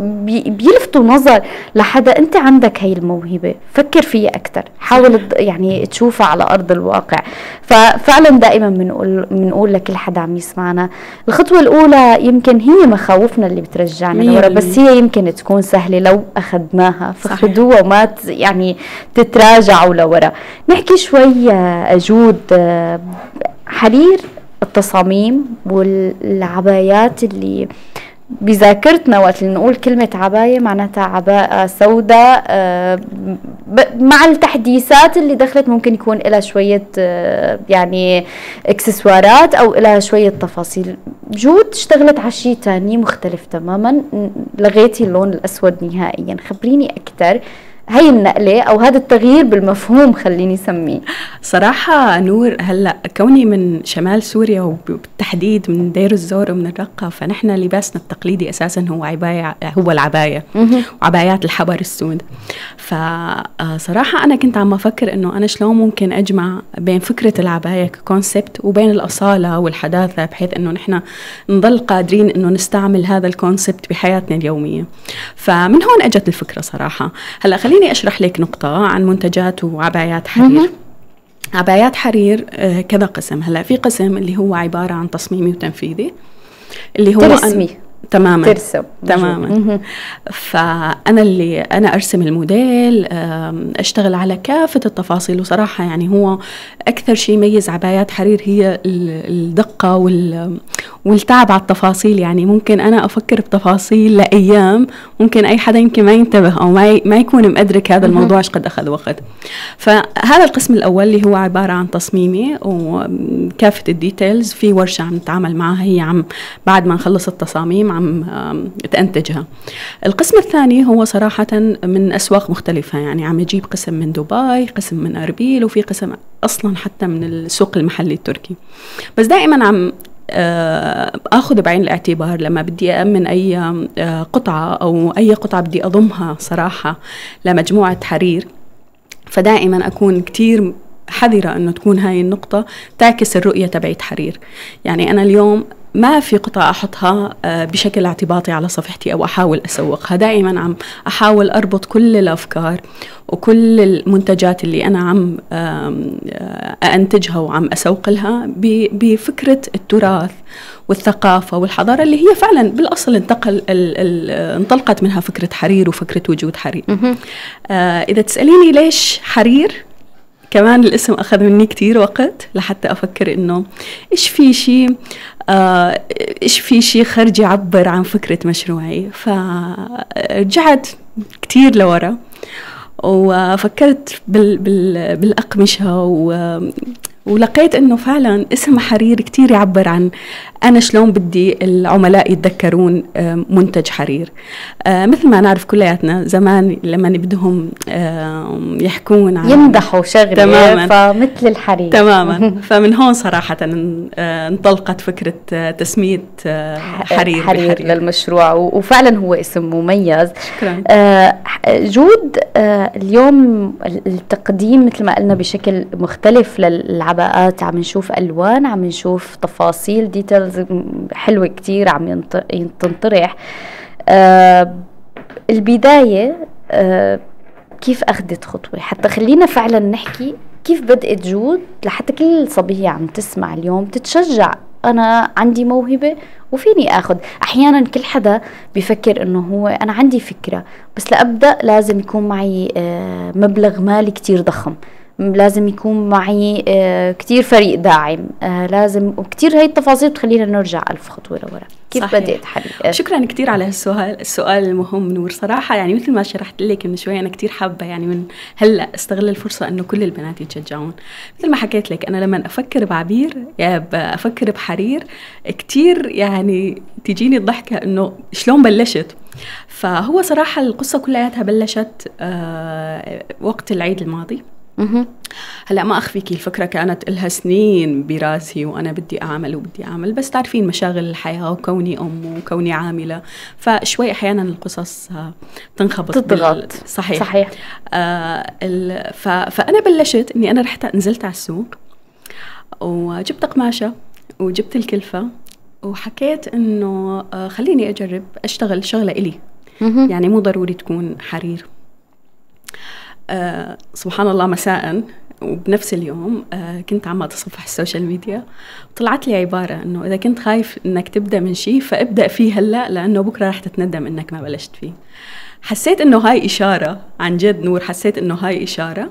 بيلفتوا نظر لحدا أنت عندك هي الموهبة فكر فيها أكثر حاول يعني تشوفها على أرض الواقع. ففعلا دائما بنقول بنقول لكل حدا عم يسمعنا. الخطوة الأولى يمكن هي مخاوفنا اللي بترجعنا لورا بس هي يمكن تكون سهلة لو أخذناها فخذوها وما يعني تتراجعوا لورا. نحكي شوي أجود آه، حرير التصاميم والعبايات اللي بذاكرتنا وقت اللي نقول كلمة عباية معناتها عباءة سوداء آه، مع التحديثات اللي دخلت ممكن يكون لها شوية آه، يعني إكسسوارات أو لها شوية تفاصيل. جود اشتغلت على شيء تاني مختلف تماما لغيتي اللون الأسود نهائيا. خبريني أكثر هي النقلة أو هذا التغيير بالمفهوم خليني سميه. صراحة نور هلأ كوني من شمال سوريا وبالتحديد من دير الزور ومن الرقة فنحن لباسنا التقليدي أساسا هو عباية هو العباية وعبايات الحبر السود. فصراحة أنا كنت عم أفكر إنه أنا شلون ممكن أجمع بين فكرة العباية ككونسبت وبين الأصالة والحداثة بحيث إنه نحن نضل قادرين إنه نستعمل هذا الكونسبت بحياتنا اليومية. فمن هون أجت الفكرة صراحة. هلأ خليني خليني أشرح لك نقطة عن منتجات وعبايات حرير. عبايات حرير كذا قسم. هلا في قسم اللي هو عبارة عن تصميمي وتنفيذي اللي هو ترسمي تماما. ترسم تماما. فأنا اللي أنا أرسم الموديل أشتغل على كافة التفاصيل وصراحة يعني هو أكثر شيء يميز عبايات حرير هي ال- الدقة وال والتعب على التفاصيل. يعني ممكن أنا أفكر بتفاصيل لأيام ممكن أي حدا يمكن ما ينتبه أو ما ما يكون مدرك هذا الموضوع إيش قد أخذ وقت. فهذا القسم الأول اللي هو عبارة عن تصميمي وكافة الديتيلز. في ورشة عم نتعامل معها هي عم بعد ما نخلص التصاميم عم تنتجها القسم الثاني هو صراحة من أسواق مختلفة يعني عم يجيب قسم من دبي قسم من أربيل وفي قسم أصلا حتى من السوق المحلي التركي. بس دائما عم آه، آخذ بعين الاعتبار لما بدي امن أي آه، قطعة أو أي قطعة بدي أضمها صراحة لمجموعة حرير فدائما أكون كتير حذرة إنه تكون هاي النقطة تعكس الرؤية تبعت حرير. يعني أنا اليوم ما في قطعة أحطها آه، بشكل اعتباطي على صفحتي أو أحاول أسوقها. دائما عم أحاول أربط كل الأفكار وكل المنتجات اللي أنا عم آه، أنتجها وعم أسوق لها بفكرة التراث والثقافة والحضارة اللي هي فعلا بالأصل انتقل انطلقت منها فكرة حرير وفكرة وجود حرير. آه إذا تسأليني ليش حرير كمان الاسم أخذ مني كتير وقت لحتى أفكر إنه إيش في شيء آه إيش في شيء خرج يعبر عن فكرة مشروعي. فرجعت كتير لورا وفكرت بال بال بالأقمشة و ولقيت إنه فعلا اسم حرير كتير يعبر عن أنا شلون بدي العملاء يتذكرون آه، منتج حرير. آه، مثل ما نعرف كلياتنا زمان لما بدهم آه، يحكون عن يمدحوا شغلة تماماً. فمثل الحرير. تماما. فمن هون صراحة آه، انطلقت فكرة تسمية آه، حرير حرير بحرير. للمشروع وفعلا هو اسم مميز. شكرا. جود اليوم التقديم مثل ما قلنا بشكل مختلف للعباءات. عم نشوف ألوان عم نشوف تفاصيل details حلوة كتير عم تنطرح. آه، البداية آه، كيف اخذت خطوة؟ حتى خلينا فعلا نحكي كيف بدأت جود لحتى كل صبية عم تسمع اليوم تتشجع. أنا عندي موهبة وفيني أخذ أحيانا كل حدا بيفكر إنه هو أنا عندي فكرة بس لأبدأ لازم يكون معي آه، مبلغ مالي كتير ضخم. لازم يكون معي آه، كتير فريق داعم. آه، لازم وكتير هاي التفاصيل بتخلينا نرجع ألف خطوة لورا. كيف صحيح. بدأت حريق شكرا كثير على هالسؤال السؤال المهم نور. صراحة يعني مثل ما شرحت لك من شوي أنا كثير حابة يعني من هلأ أستغل الفرصة إنه كل البنات يتشجعون. مثل ما حكيت لك أنا لما أفكر بعبير يا أفكر بحرير كثير يعني تجيني الضحكة إنه شلون بلشت. فهو صراحة القصة كلياتها بلشت آه وقت العيد الماضي. هلا ما اخفيكي الفكرة كانت لها سنين براسي وأنا بدي أعمل وبدي أعمل بس تعرفين مشاغل الحياة وكوني أم وكوني عاملة فشوي أحيانا القصص تنخبط تضغط. صحيح. صحيح. آه ال... ف... فأنا بلشت إني أنا رحت نزلت على السوق وجبت قماشة وجبت الكلفة وحكيت إنه آه خليني أجرب أشتغل شغلة إلي. يعني مو ضروري تكون حرير. آه سبحان الله مساء. وبنفس اليوم آه كنت عم اتصفح ال social media. طلعت لي عبارة إنه إذا كنت خايف إنك تبدأ من شيء فابدأ فيه هلأ لأنه بكرة رح تتندم إنك ما بلشت فيه. حسيت إنه هاي إشارة عن جد نور حسيت إنه هاي إشارة.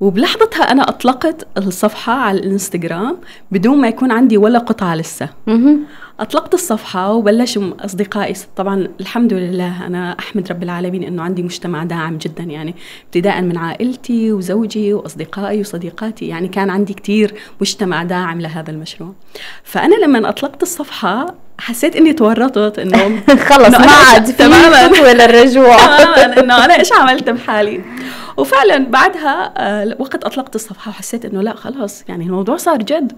وبلحظتها أنا أطلقت الصفحة على الإنستغرام بدون ما يكون عندي ولا قطعة لسه مهم. أطلقت الصفحة وبلشوا أصدقائي طبعا الحمد لله أنا أحمد رب العالمين أنه عندي مجتمع داعم جدا يعني ابتداء من عائلتي وزوجي وأصدقائي وصديقاتي يعني كان عندي كتير مجتمع داعم لهذا المشروع فأنا لما أطلقت الصفحة حسيت إني تورطت إنه خلص ما عاد في. خطوة للرجوع إنه أنا إيش عملت بحالي وفعلا بعدها آه، وقت أطلقت الصفحة وحسيت إنه لا خلاص يعني الموضوع صار جد.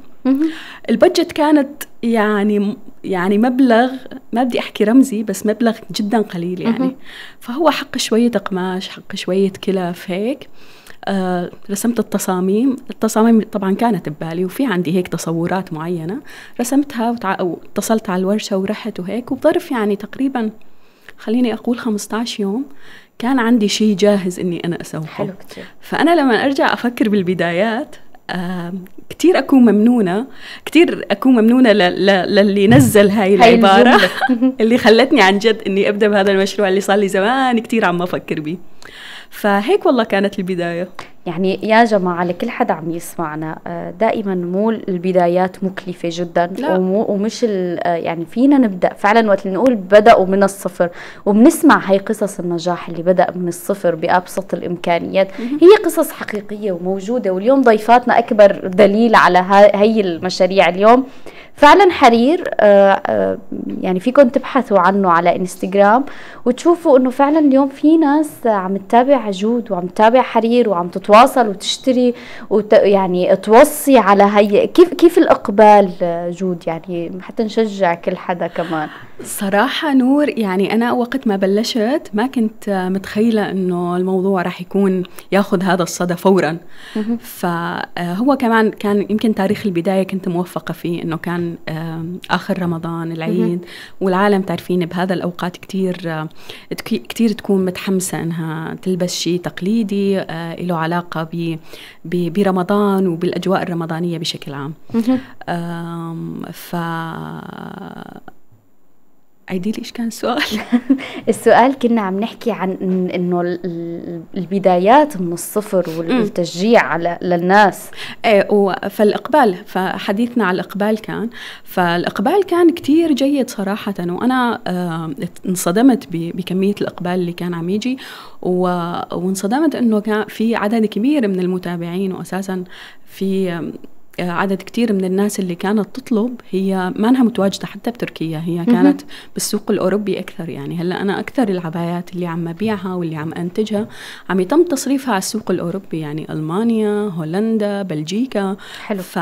البادجت كانت يعني يعني مبلغ ما بدي أحكي رمزي بس مبلغ جدا قليل يعني. فهو حق شوية قماش حق شوية كلف هيك. آه رسمت التصاميم. التصاميم طبعا كانت ببالي وفي عندي هيك تصورات معينة. رسمتها وتع... واتصلت على الورشة ورحت وهيك وبظرف يعني تقريبا خليني أقول 15 يوم كان عندي شيء جاهز إني أنا أسوقه. حلو كتير. فأنا لما أرجع أفكر بالبدايات آه كتير أكون ممنونة كتير أكون ممنونة للي نزل هاي العبارة. اللي خلتني عن جد إني أبدأ بهذا المشروع اللي صار لي زمان كتير عم أفكر بيه. فهيك والله كانت البداية. يعني يا جماعة لكل حدا عم يسمعنا آه، دائما مو البدايات مكلفة جدا لا. ومو ومش ال- آه، يعني فينا نبدأ. فعلا وقت نقول بدأوا من الصفر وبنسمع هي قصص النجاح اللي بدأ من الصفر بأبسط الإمكانيات. هي قصص حقيقية وموجودة واليوم ضيفاتنا أكبر دليل على ها- هي المشاريع اليوم. فعلا حرير آه، آه، يعني فيكم تبحثوا عنه على إنستغرام وتشوفوا إنه فعلا اليوم في ناس عم تتابع جود وعم تتابع حرير وعم تتواصل وتشتري وت يعني توصي على هي كيف كيف الإقبال آه، جود؟ يعني حتى نشجع كل حدا كمان. صراحة نور يعني أنا وقت ما بلشت ما كنت آه، متخيلة إنه الموضوع راح يكون ياخذ هذا الصدى فورا. فهو كمان كان يمكن تاريخ البداية كنت موفقة فيه إنه كان آخر رمضان العيد. والعالم تعرفين بهذا الأوقات كتير آه، كتير تكون متحمسة إنها تلبس شيء تقليدي آه، له علاقة ب- ب- برمضان وبالأجواء الرمضانية بشكل عام. ف عيدي إيش كان السؤال؟ السؤال كنا عم نحكي عن إنه ال- ال- البدايات من الصفر والتشجيع على للناس. إيه فالإقبال فحديثنا على الإقبال كان. فالإقبال كان كتير جيد صراحة وأنا آه، انصدمت بكمية الإقبال اللي كان عم يجي. وانصدمت إنه كان في عدد كبير من المتابعين واساسا في عدد كتير من الناس اللي كانت تطلب هي ما أنها متواجدة حتى بتركيا هي كانت بالسوق الأوروبي أكثر يعني. هلأ أنا أكثر العبايات اللي عم أبيعها واللي عم أنتجها عم يتم تصريفها على السوق الأوروبي يعني ألمانيا هولندا بلجيكا. حلو. ف...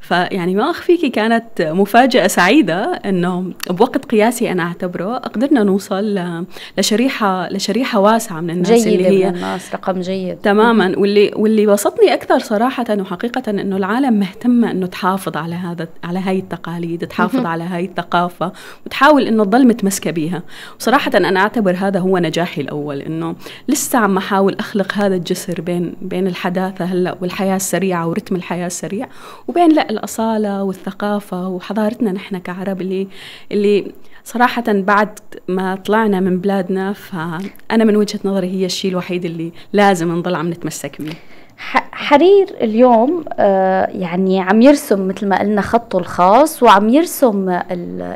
فيعني ما اخفيكي كانت مفاجأة سعيدة إنه بوقت قياسي أنا أعتبره قدرنا نوصل ل... لشريحة لشريحة واسعة من الناس جيدة اللي هي من الناس رقم جيد. تماما. واللي واللي بسطني أكثر صراحة وحقيقة إنه العالم مهتمه إنه تحافظ على هذا على هاي التقاليد تحافظ على هاي الثقافة وتحاول إنه تضل متمسكة بيها. وصراحة أنا أعتبر هذا هو نجاحي الأول إنه لسه عم أحاول أخلق هذا الجسر بين بين الحداثة هلأ والحياة السريعة ورتم الحياة السريع وبين لأ الأصالة والثقافة وحضارتنا نحن كعرب اللي اللي صراحة بعد ما طلعنا من بلادنا فأنا من وجهة نظري هي الشيء الوحيد اللي لازم نضل عم نتمسك به حرير اليوم آه، يعني عم يرسم مثل ما قلنا خطه الخاص وعم يرسم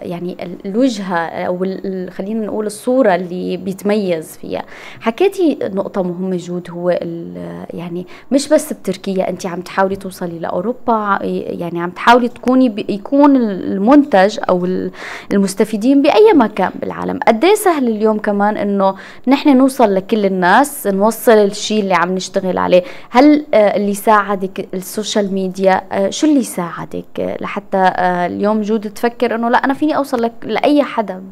يعني ال- الوجهة أو خلينا نقول الصورة اللي بيتميز فيها. حكيتي نقطة مهمة جود هو يعني مش بس بتركيا انت عم تحاولي توصلي لأوروبا يعني عم تحاولي تكوني يكون المنتج أو ال- المستفيدين بأي مكان بالعالم. قد إيه سهل اليوم كمان إنه نحن نوصل لكل الناس نوصل الشيء اللي عم نشتغل عليه؟ هل آه، اللي ساعدك ال social media آه، شو اللي ساعدك؟ آه، لحتى اليوم جود تفكر إنه لا أنا فيني أوصل لك لأي حدا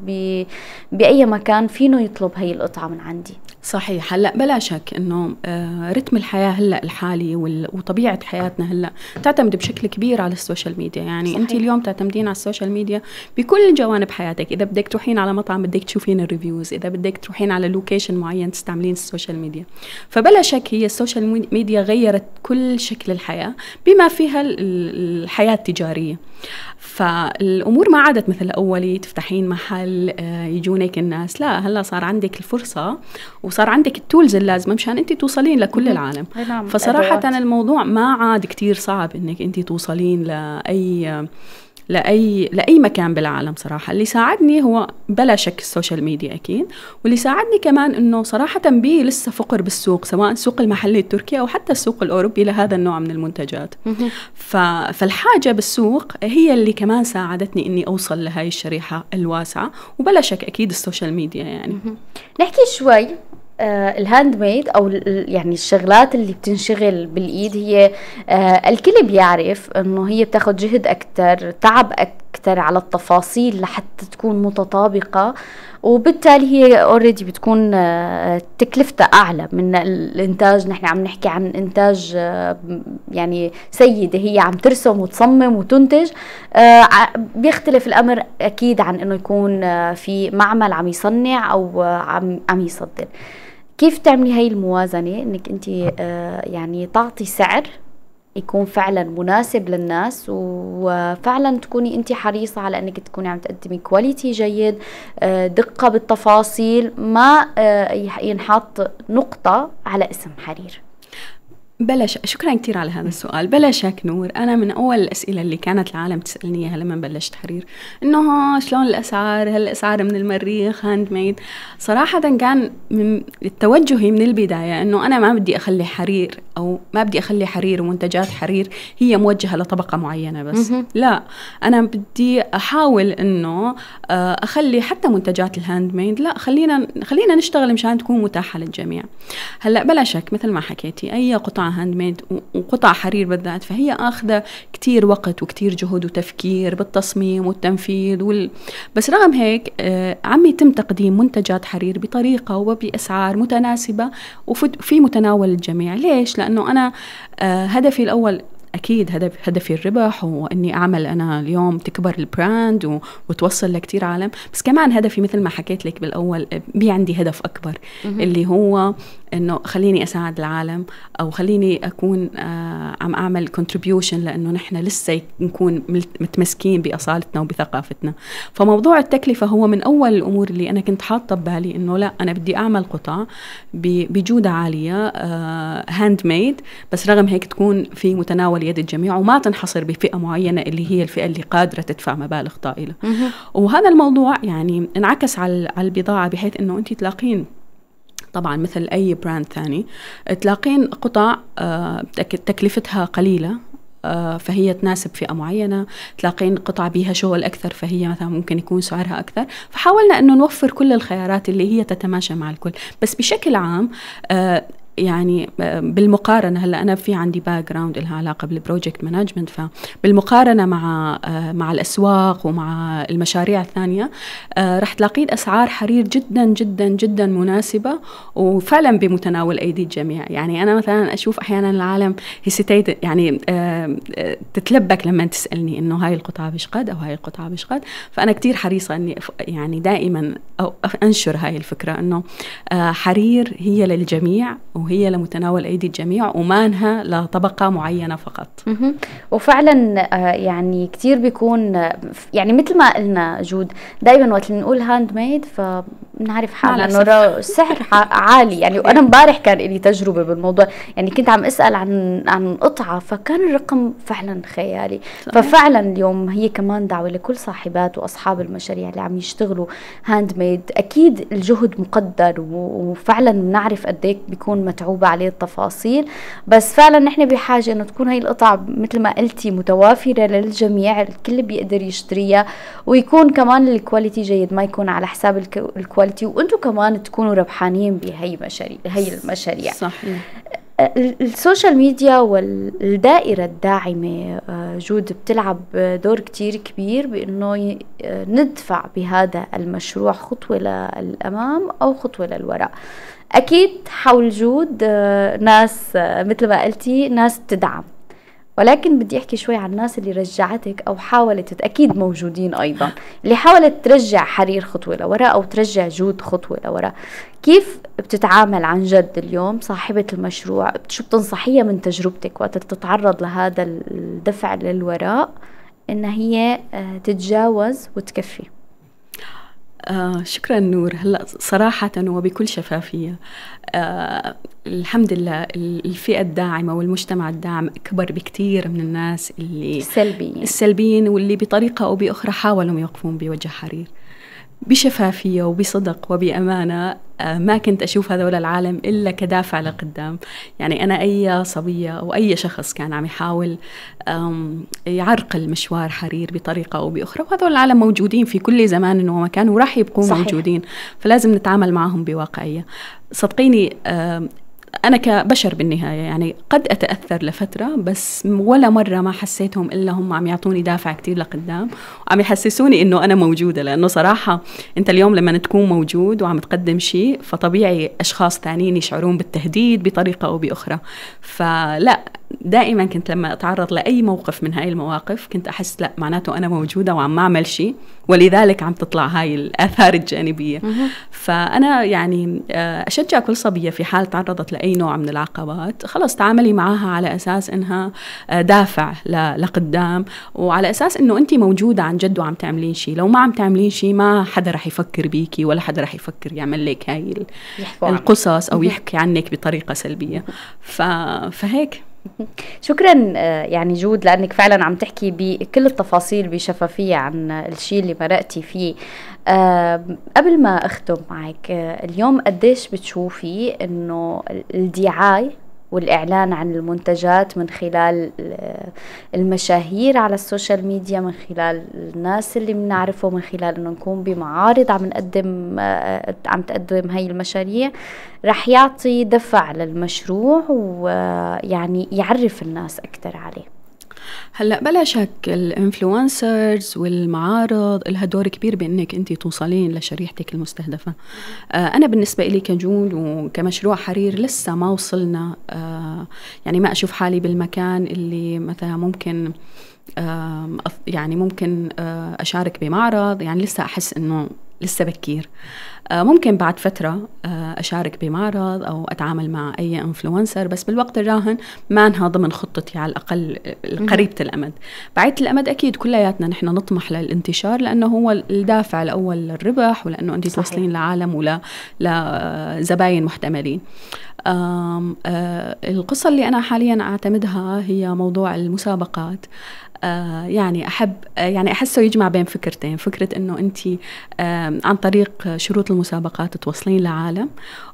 بأي مكان فينه يطلب هي القطعة من عندي. صحيح. هلا بلا شك إنه آه، رتم الحياة هلا الحالي وطبيعة حياتنا هلا تعتمد بشكل كبير على ال social media. يعني صحيح. انت اليوم تعتمدين على ال social media بكل جوانب حياتك. إذا بدك تروحين على مطعم بدك تشوفين ال reviews إذا بدك تروحين على location معين تستعملين ال social media. فبلا شك هي ال social me- media غيرت كل شكل الحياة بما فيها ال- ال- الحياة التجارية. فالأمور ما عادت مثل اول تفتحين محل آه، يجونك الناس. لا هلا صار عندك الفرصة وصار عندك ال tools اللازمة مشان انت توصلين لكل العالم. نعم، فصراحة. الموضوع ما عاد كتير صعب إنك انت توصلين لأي لاي لأي مكان بالعالم صراحة. اللي ساعدني هو بلا شك ال social media أكيد واللي ساعدني كمان إنه صراحة بي لسه فقر بالسوق سواء السوق المحلي التركي أو حتى السوق الأوروبي لهذا النوع من المنتجات. ف... فالحاجة بالسوق هي اللي كمان ساعدتني إني أوصل لهاي الشريحة الواسعة وبلا شك أكيد ال social media يعني. نحكي شوي ال handmade أو يعني الشغلات اللي بتنشغل بالإيد هي آه الكل بيعرف إنه هي بتاخد جهد أكثر تعب أكثر على التفاصيل لحتى تكون متطابقة وبالتالي هي اوريدي بتكون آه تكلفتها أعلى من الإنتاج. نحن عم نحكي عن إنتاج آه يعني سيده هي عم ترسم وتصمم وتنتج. آه بيختلف الأمر أكيد عن إنه يكون آه في معمل عم يصنع أو آه عم عم يصدر. كيف تعملي هاي الموازنة؟ إنك أنت آه يعني تعطي سعر يكون فعلا مناسب للناس وفعلا تكوني أنت حريصة على إنك تكوني عم تقدمي quality جيد آه، دقة بالتفاصيل ما آه، ينحط نقطة على اسم حرير. بلا شك شكرا كثير على هذا السؤال. بلا شك نور. أنا من أول الأسئلة اللي كانت العالم تسألني إياها لما بلشت حرير. إنه شلون الأسعار؟ هل الأسعار من المريخ؟ handmade صراحة كان من توجهي من البداية إنه أنا ما بدي أخلي حرير أو ما بدي أخلي حرير ومنتجات حرير هي موجهة لطبقة معينة بس. لا أنا بدي أحاول إنه آه، أخلي حتى منتجات ال handmade لا خلينا خلينا نشتغل مشان تكون متاحة للجميع. هلأ بلا شك مثل ما حكيتي أي قطعة handmade وقطع حرير بالذات فهي آخذة كتير وقت وكتير جهد وتفكير بالتصميم والتنفيذ وال... بس رغم هيك آه، عم يتم تقديم منتجات حرير بطريقة وبأسعار متناسبة وفي متناول الجميع. ليش؟ لأنه أنا آه، هدفي الأول أكيد هدف هدفي الربح وإني أعمل أنا اليوم تكبر ال brand وتوصل لكتير عالم. بس كمان هدفي مثل ما حكيت لك بالأول بي عندي هدف أكبر اللي هو إنه خليني أساعد العالم أو خليني أكون آه عم أعمل contribution لأنه نحن لسه نكون متمسكين بأصالتنا وبثقافتنا. فموضوع التكلفة هو من أول الأمور اللي أنا كنت حاطة ببالي إنه لا أنا بدي أعمل قطع بجودة عالية آه handmade بس رغم هيك تكون في متناول يد الجميع وما تنحصر بفئة معينة اللي هي الفئة اللي قادرة تدفع مبالغ طائلة. وهذا الموضوع يعني انعكس على البضاعة بحيث إنه أنت تلاقين طبعا مثل أي brand ثاني. تلاقين قطع آه، تكلفتها قليلة آه، فهي تناسب فئة معينة. تلاقين قطع بيها شغل أكثر فهي مثلا ممكن يكون سعرها أكثر. فحاولنا أنه نوفر كل الخيارات اللي هي تتماشى مع الكل. بس بشكل عام آه، يعني آه، بالمقارنة هلا أنا في عندي background لها علاقة بال project management فبالمقارنة مع آه، مع الأسواق ومع المشاريع الثانية آه، رح تلاقين أسعار حرير جدا جدا جدا مناسبة وفعلا بمتناول أيدي الجميع. يعني أنا مثلا أشوف أحيانا العالم هيسيتيت يعني تتلبك لما تسألني إنه هاي القطعة بشقد أو هاي القطعة بشقد فأنا كثير حريصة إني يعني دائما أنشر هاي الفكرة إنه حرير هي للجميع وهي لمتناول أيدي الجميع ومانها لطبقة معينة فقط. وفعلا آه، يعني كثير بيكون يعني مثل ما قلنا جود دائما وقت نقول handmade فبنعرف حالنا إنه السعر عالي. يعني وأنا امبارح كان لي تجربة بالموضوع. يعني كنت عم أسأل عن عن قطعة فكان الرقم فعلا خيالي. صحيح. ففعلا اليوم هي كمان دعوة لكل صاحبات وأصحاب المشاريع اللي عم يشتغلوا handmade أكيد الجهد مقدر وفعلا بنعرف قد إيه بيكون متعوبة عليه التفاصيل. بس فعلا نحن بحاجة إنه تكون هاي القطع مثل ما قلتي متوافرة للجميع الكل بيقدر يشتريها ويكون كمان ال quality جيد ما يكون على حساب ال quality وأنتم كمان تكونوا ربحانين بهي مشاريع هي المشاريع. صحيح. ال social media والدائرة الداعمة آه، جود بتلعب دور كتير كبير بأنه ندفع بهذا المشروع خطوة للأمام أو خطوة للوراء. أكيد حول جود آه، ناس آه، مثل ما قلتي ناس تدعم. ولكن بدي أحكي شوي عن الناس اللي رجعتك أو حاولت أكيد موجودين أيضا اللي حاولت ترجع حرير خطوة لوراء أو ترجع جود خطوة لوراء كيف بتتعامل عن جد اليوم صاحبة المشروع؟ شو بتنصحيها من تجربتك وقت تتعرض لهذا الدفع للوراء إن هي آه، تتجاوز وتكفي؟ آه شكرا نور. هلأ صراحة وبكل شفافية آه الحمد لله الفئة الداعمة والمجتمع الداعم أكبر بكثير من الناس اللي السلبيين. السلبيين واللي بطريقة أو بأخرى حاولوا يوقفون بوجه حرير. بشفافية وبصدق وبأمانة آه، ما كنت أشوف هذول العالم إلا كدافع لقدام. يعني أنا أي صبية أو أي شخص كان عم يحاول يعرقل مشوار حرير بطريقة أو بأخرى وهذول العالم موجودين في كل زمان ومكان وراح يبقوا صحيح. موجودين. فلازم نتعامل معهم بواقعية. صدقيني أنا كبشر بالنهاية يعني قد أتأثر لفترة بس ولا مرة ما حسيتهم إلا هم عم يعطوني دافع كتير لقدام وعم يحسسوني إنه أنا موجودة لأنه صراحة أنت اليوم لما تكون موجود وعم تقدم شيء فطبيعي أشخاص ثانيين يشعرون بالتهديد بطريقة أو بأخرى. فلا دائما كنت لما أتعرض لأي موقف من هاي المواقف كنت أحس لا معناته أنا موجودة وعم أعمل شيء ولذلك عم تطلع هاي الآثار الجانبية. فأنا يعني آه، أشجع كل صبية في حال تعرضت لأي نوع من العقبات. خلص تعاملي معها على أساس إنها آه، دافع لقدام وعلى أساس إنه انت موجودة عن جد وعم تعملين شيء. لو ما عم تعملين شيء ما حدا رح يفكر بيكي ولا حدا رح يفكر يعمل لك هاي القصص أو يحكي عنك بطريقة سلبية. فهيك. شكرا آه، يعني جود لأنك فعلا عم تحكي بكل التفاصيل بشفافية عن الشيء اللي مرقتي فيه. أه قبل ما أختم معك آه، اليوم قديش بتشوفي إنه الدعاية والإعلان عن المنتجات من خلال المشاهير على السوشيال ميديا من خلال الناس اللي بنعرفه من خلال إنه نكون بمعارض عم نقدم عم تقدم هاي المشاريع. رح يعطي دفع للمشروع ويعني يعرف الناس أكثر عليه. هلا بلا شك ال influencers والمعارض لها دور كبير بإنك انت توصلين لشريحتك المستهدفة. آه أنا بالنسبة لي كجود وكمشروع حرير لسه ما وصلنا آه يعني ما أشوف حالي بالمكان اللي مثلا ممكن يعني ممكن آه أشارك بمعرض يعني لسه أحس إنه لسه بكير. آه، ممكن بعد فترة آه، أشارك بمعرض أو أتعامل مع أي influencer بس بالوقت الراهن ما أنها ضمن خطتي على الأقل قريبة الأمد. بعيدة الأمد أكيد كلياتنا نحن نطمح للانتشار لأنه هو الدافع الأول للربح ولأنه أنت توصلين لعالم ولا لزباين محتملين. آه القصة اللي أنا حاليا أعتمدها هي موضوع المسابقات. آه يعني أحب آه يعني احسه يجمع بين فكرتين. فكرة أنه أنت آه عن طريق شروط المسابقات توصلين لعالم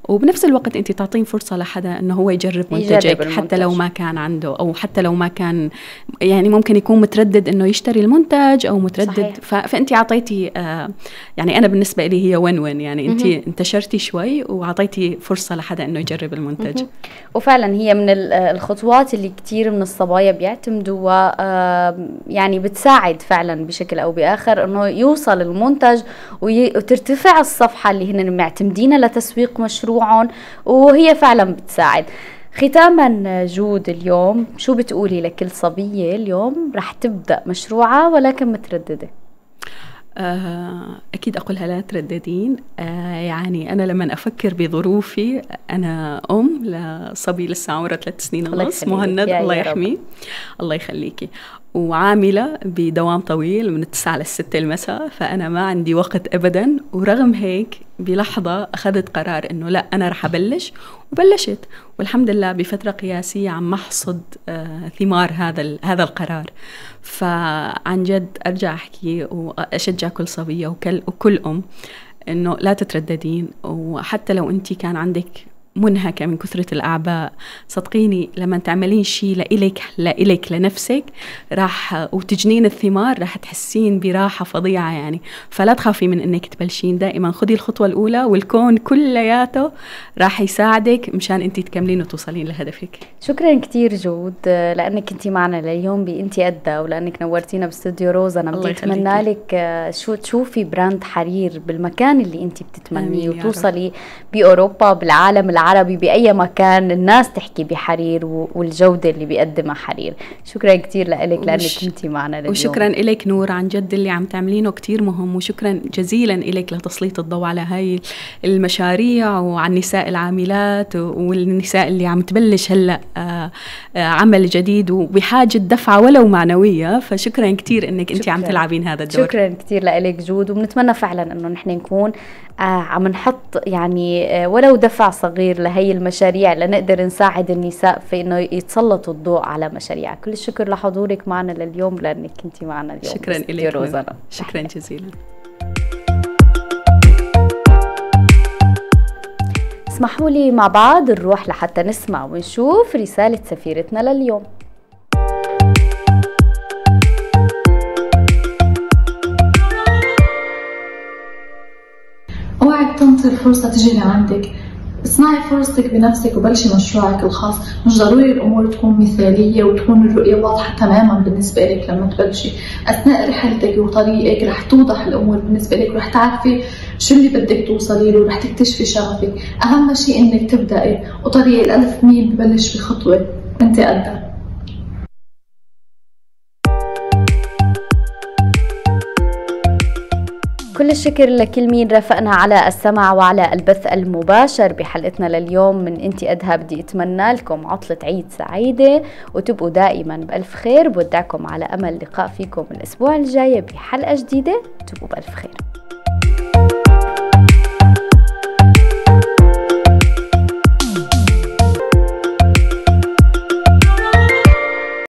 وبنفس الوقت أنت تعطين فرصة لحدا أنه هو يجرب منتجك يجرب حتى لو ما كان عنده أو حتى لو ما كان يعني ممكن يكون متردد أنه يشتري المنتج أو متردد. صحيح. فأنت أعطيتي آه يعني أنا بالنسبة لي هي وين وين يعني أنت انتشرتي شوي وأعطيتي فرصة لحدا أنه يجرب المنتج. وفعلا هي من الخطوات اللي كثير من الصبايا بيعتمدوا يعني بتساعد فعلا بشكل أو بآخر إنه يوصل المنتج وترتفع الصفحة اللي هن معتمدينها لتسويق مشروعهم وهي فعلا بتساعد. ختاما جود اليوم شو بتقولي لكل صبية اليوم رح تبدأ مشروعها ولكن مترددة؟ آه، أكيد أقولها لا ترددين. آه، يعني أنا لما أفكر بظروفي أنا أم لصبي لسه عمره ثلاث سنين ونص مهند الله يحميه. الله يخليكي. وعاملة بدوام طويل من التسعة للستة المساء فأنا ما عندي وقت أبدا. ورغم هيك بلحظة أخذت قرار إنه لا أنا رح أبلش وبلشت. والحمد لله بفترة قياسية عم أحصد آه ثمار هذا هذا القرار. فعن جد أرجع أحكي وأشجع كل صبية وكل, وكل أم إنه لا تترددين. وحتى لو أنت كان عندك منهكة من كثرة الأعباء. صدقيني لما تعملين شيء لإلك لإلك لنفسك راح وتجنين الثمار راح تحسين براحة فظيعة يعني. فلا تخافي من إنك تبلشين. دائما خذي الخطوة الأولى والكون كلياته راح يساعدك مشان أنت تكملين وتوصلين لهدفك. شكرا كثير جود لأنك كنتي معنا لليوم بإنتي أدها ولأنك نورتينا باستوديو روزا. أنا بدي أتمنى لك آه، شو تشوفي brand حرير بالمكان اللي أنت بتتمنيه وتوصلي بأوروبا بالعالم العالم العربي بأي مكان الناس تحكي بحرير والجودة اللي بيقدمها حرير. شكرا كثير لك لأنك كنتي معنا اليوم. وشكرا لك نور عن جد اللي عم تعملينه كثير مهم وشكرا جزيلا لك لتسليط الضوء على هاي المشاريع وعلى النساء العاملات والنساء اللي عم تبلش هلأ آه، آه، عمل جديد وبحاجة دفعة ولو معنوية. فشكرا كثير إنك انت عم تلعبين هذا الدور. شكرا كثير لك جود وبنتمنى فعلا إنه نحن نكون آه عم نحط يعني ولو دفع صغير لهي المشاريع لنقدر نساعد النساء في إنه يتسلطوا الضوء على مشاريع. كل الشكر لحضورك معنا لليوم لأنك كنتي معنا اليوم. شكرا لك شكرا. جزيلا. اسمحوا لي مع بعض نروح لحتى نسمع ونشوف رسالة سفيرتنا لليوم. اوعي تنطر الفرصة تجي لعندك اصنعي فرصتك بنفسك وبلشي مشروعك الخاص. مش ضروري الأمور تكون مثالية وتكون الرؤية واضحة تماما بالنسبة لك لما تبلشي. أثناء رحلتك وطريقك رح توضح الأمور بالنسبة لك ورح تعرفي شو اللي بدك توصلي له ورح تكتشفي شغفك. أهم شيء إنك تبدأي. وطريق الألف ميل ببلش بخطوة. أنت قدها كل الشكر لكل مين رافقنا على السمع وعلى البث المباشر بحلقتنا لليوم من انت ادها بدي اتمنى لكم عطلة عيد سعيدة وتبقوا دائما بألف خير. بودعكم على أمل لقاء فيكم الأسبوع الجاي بحلقة جديدة. تبقوا بألف خير.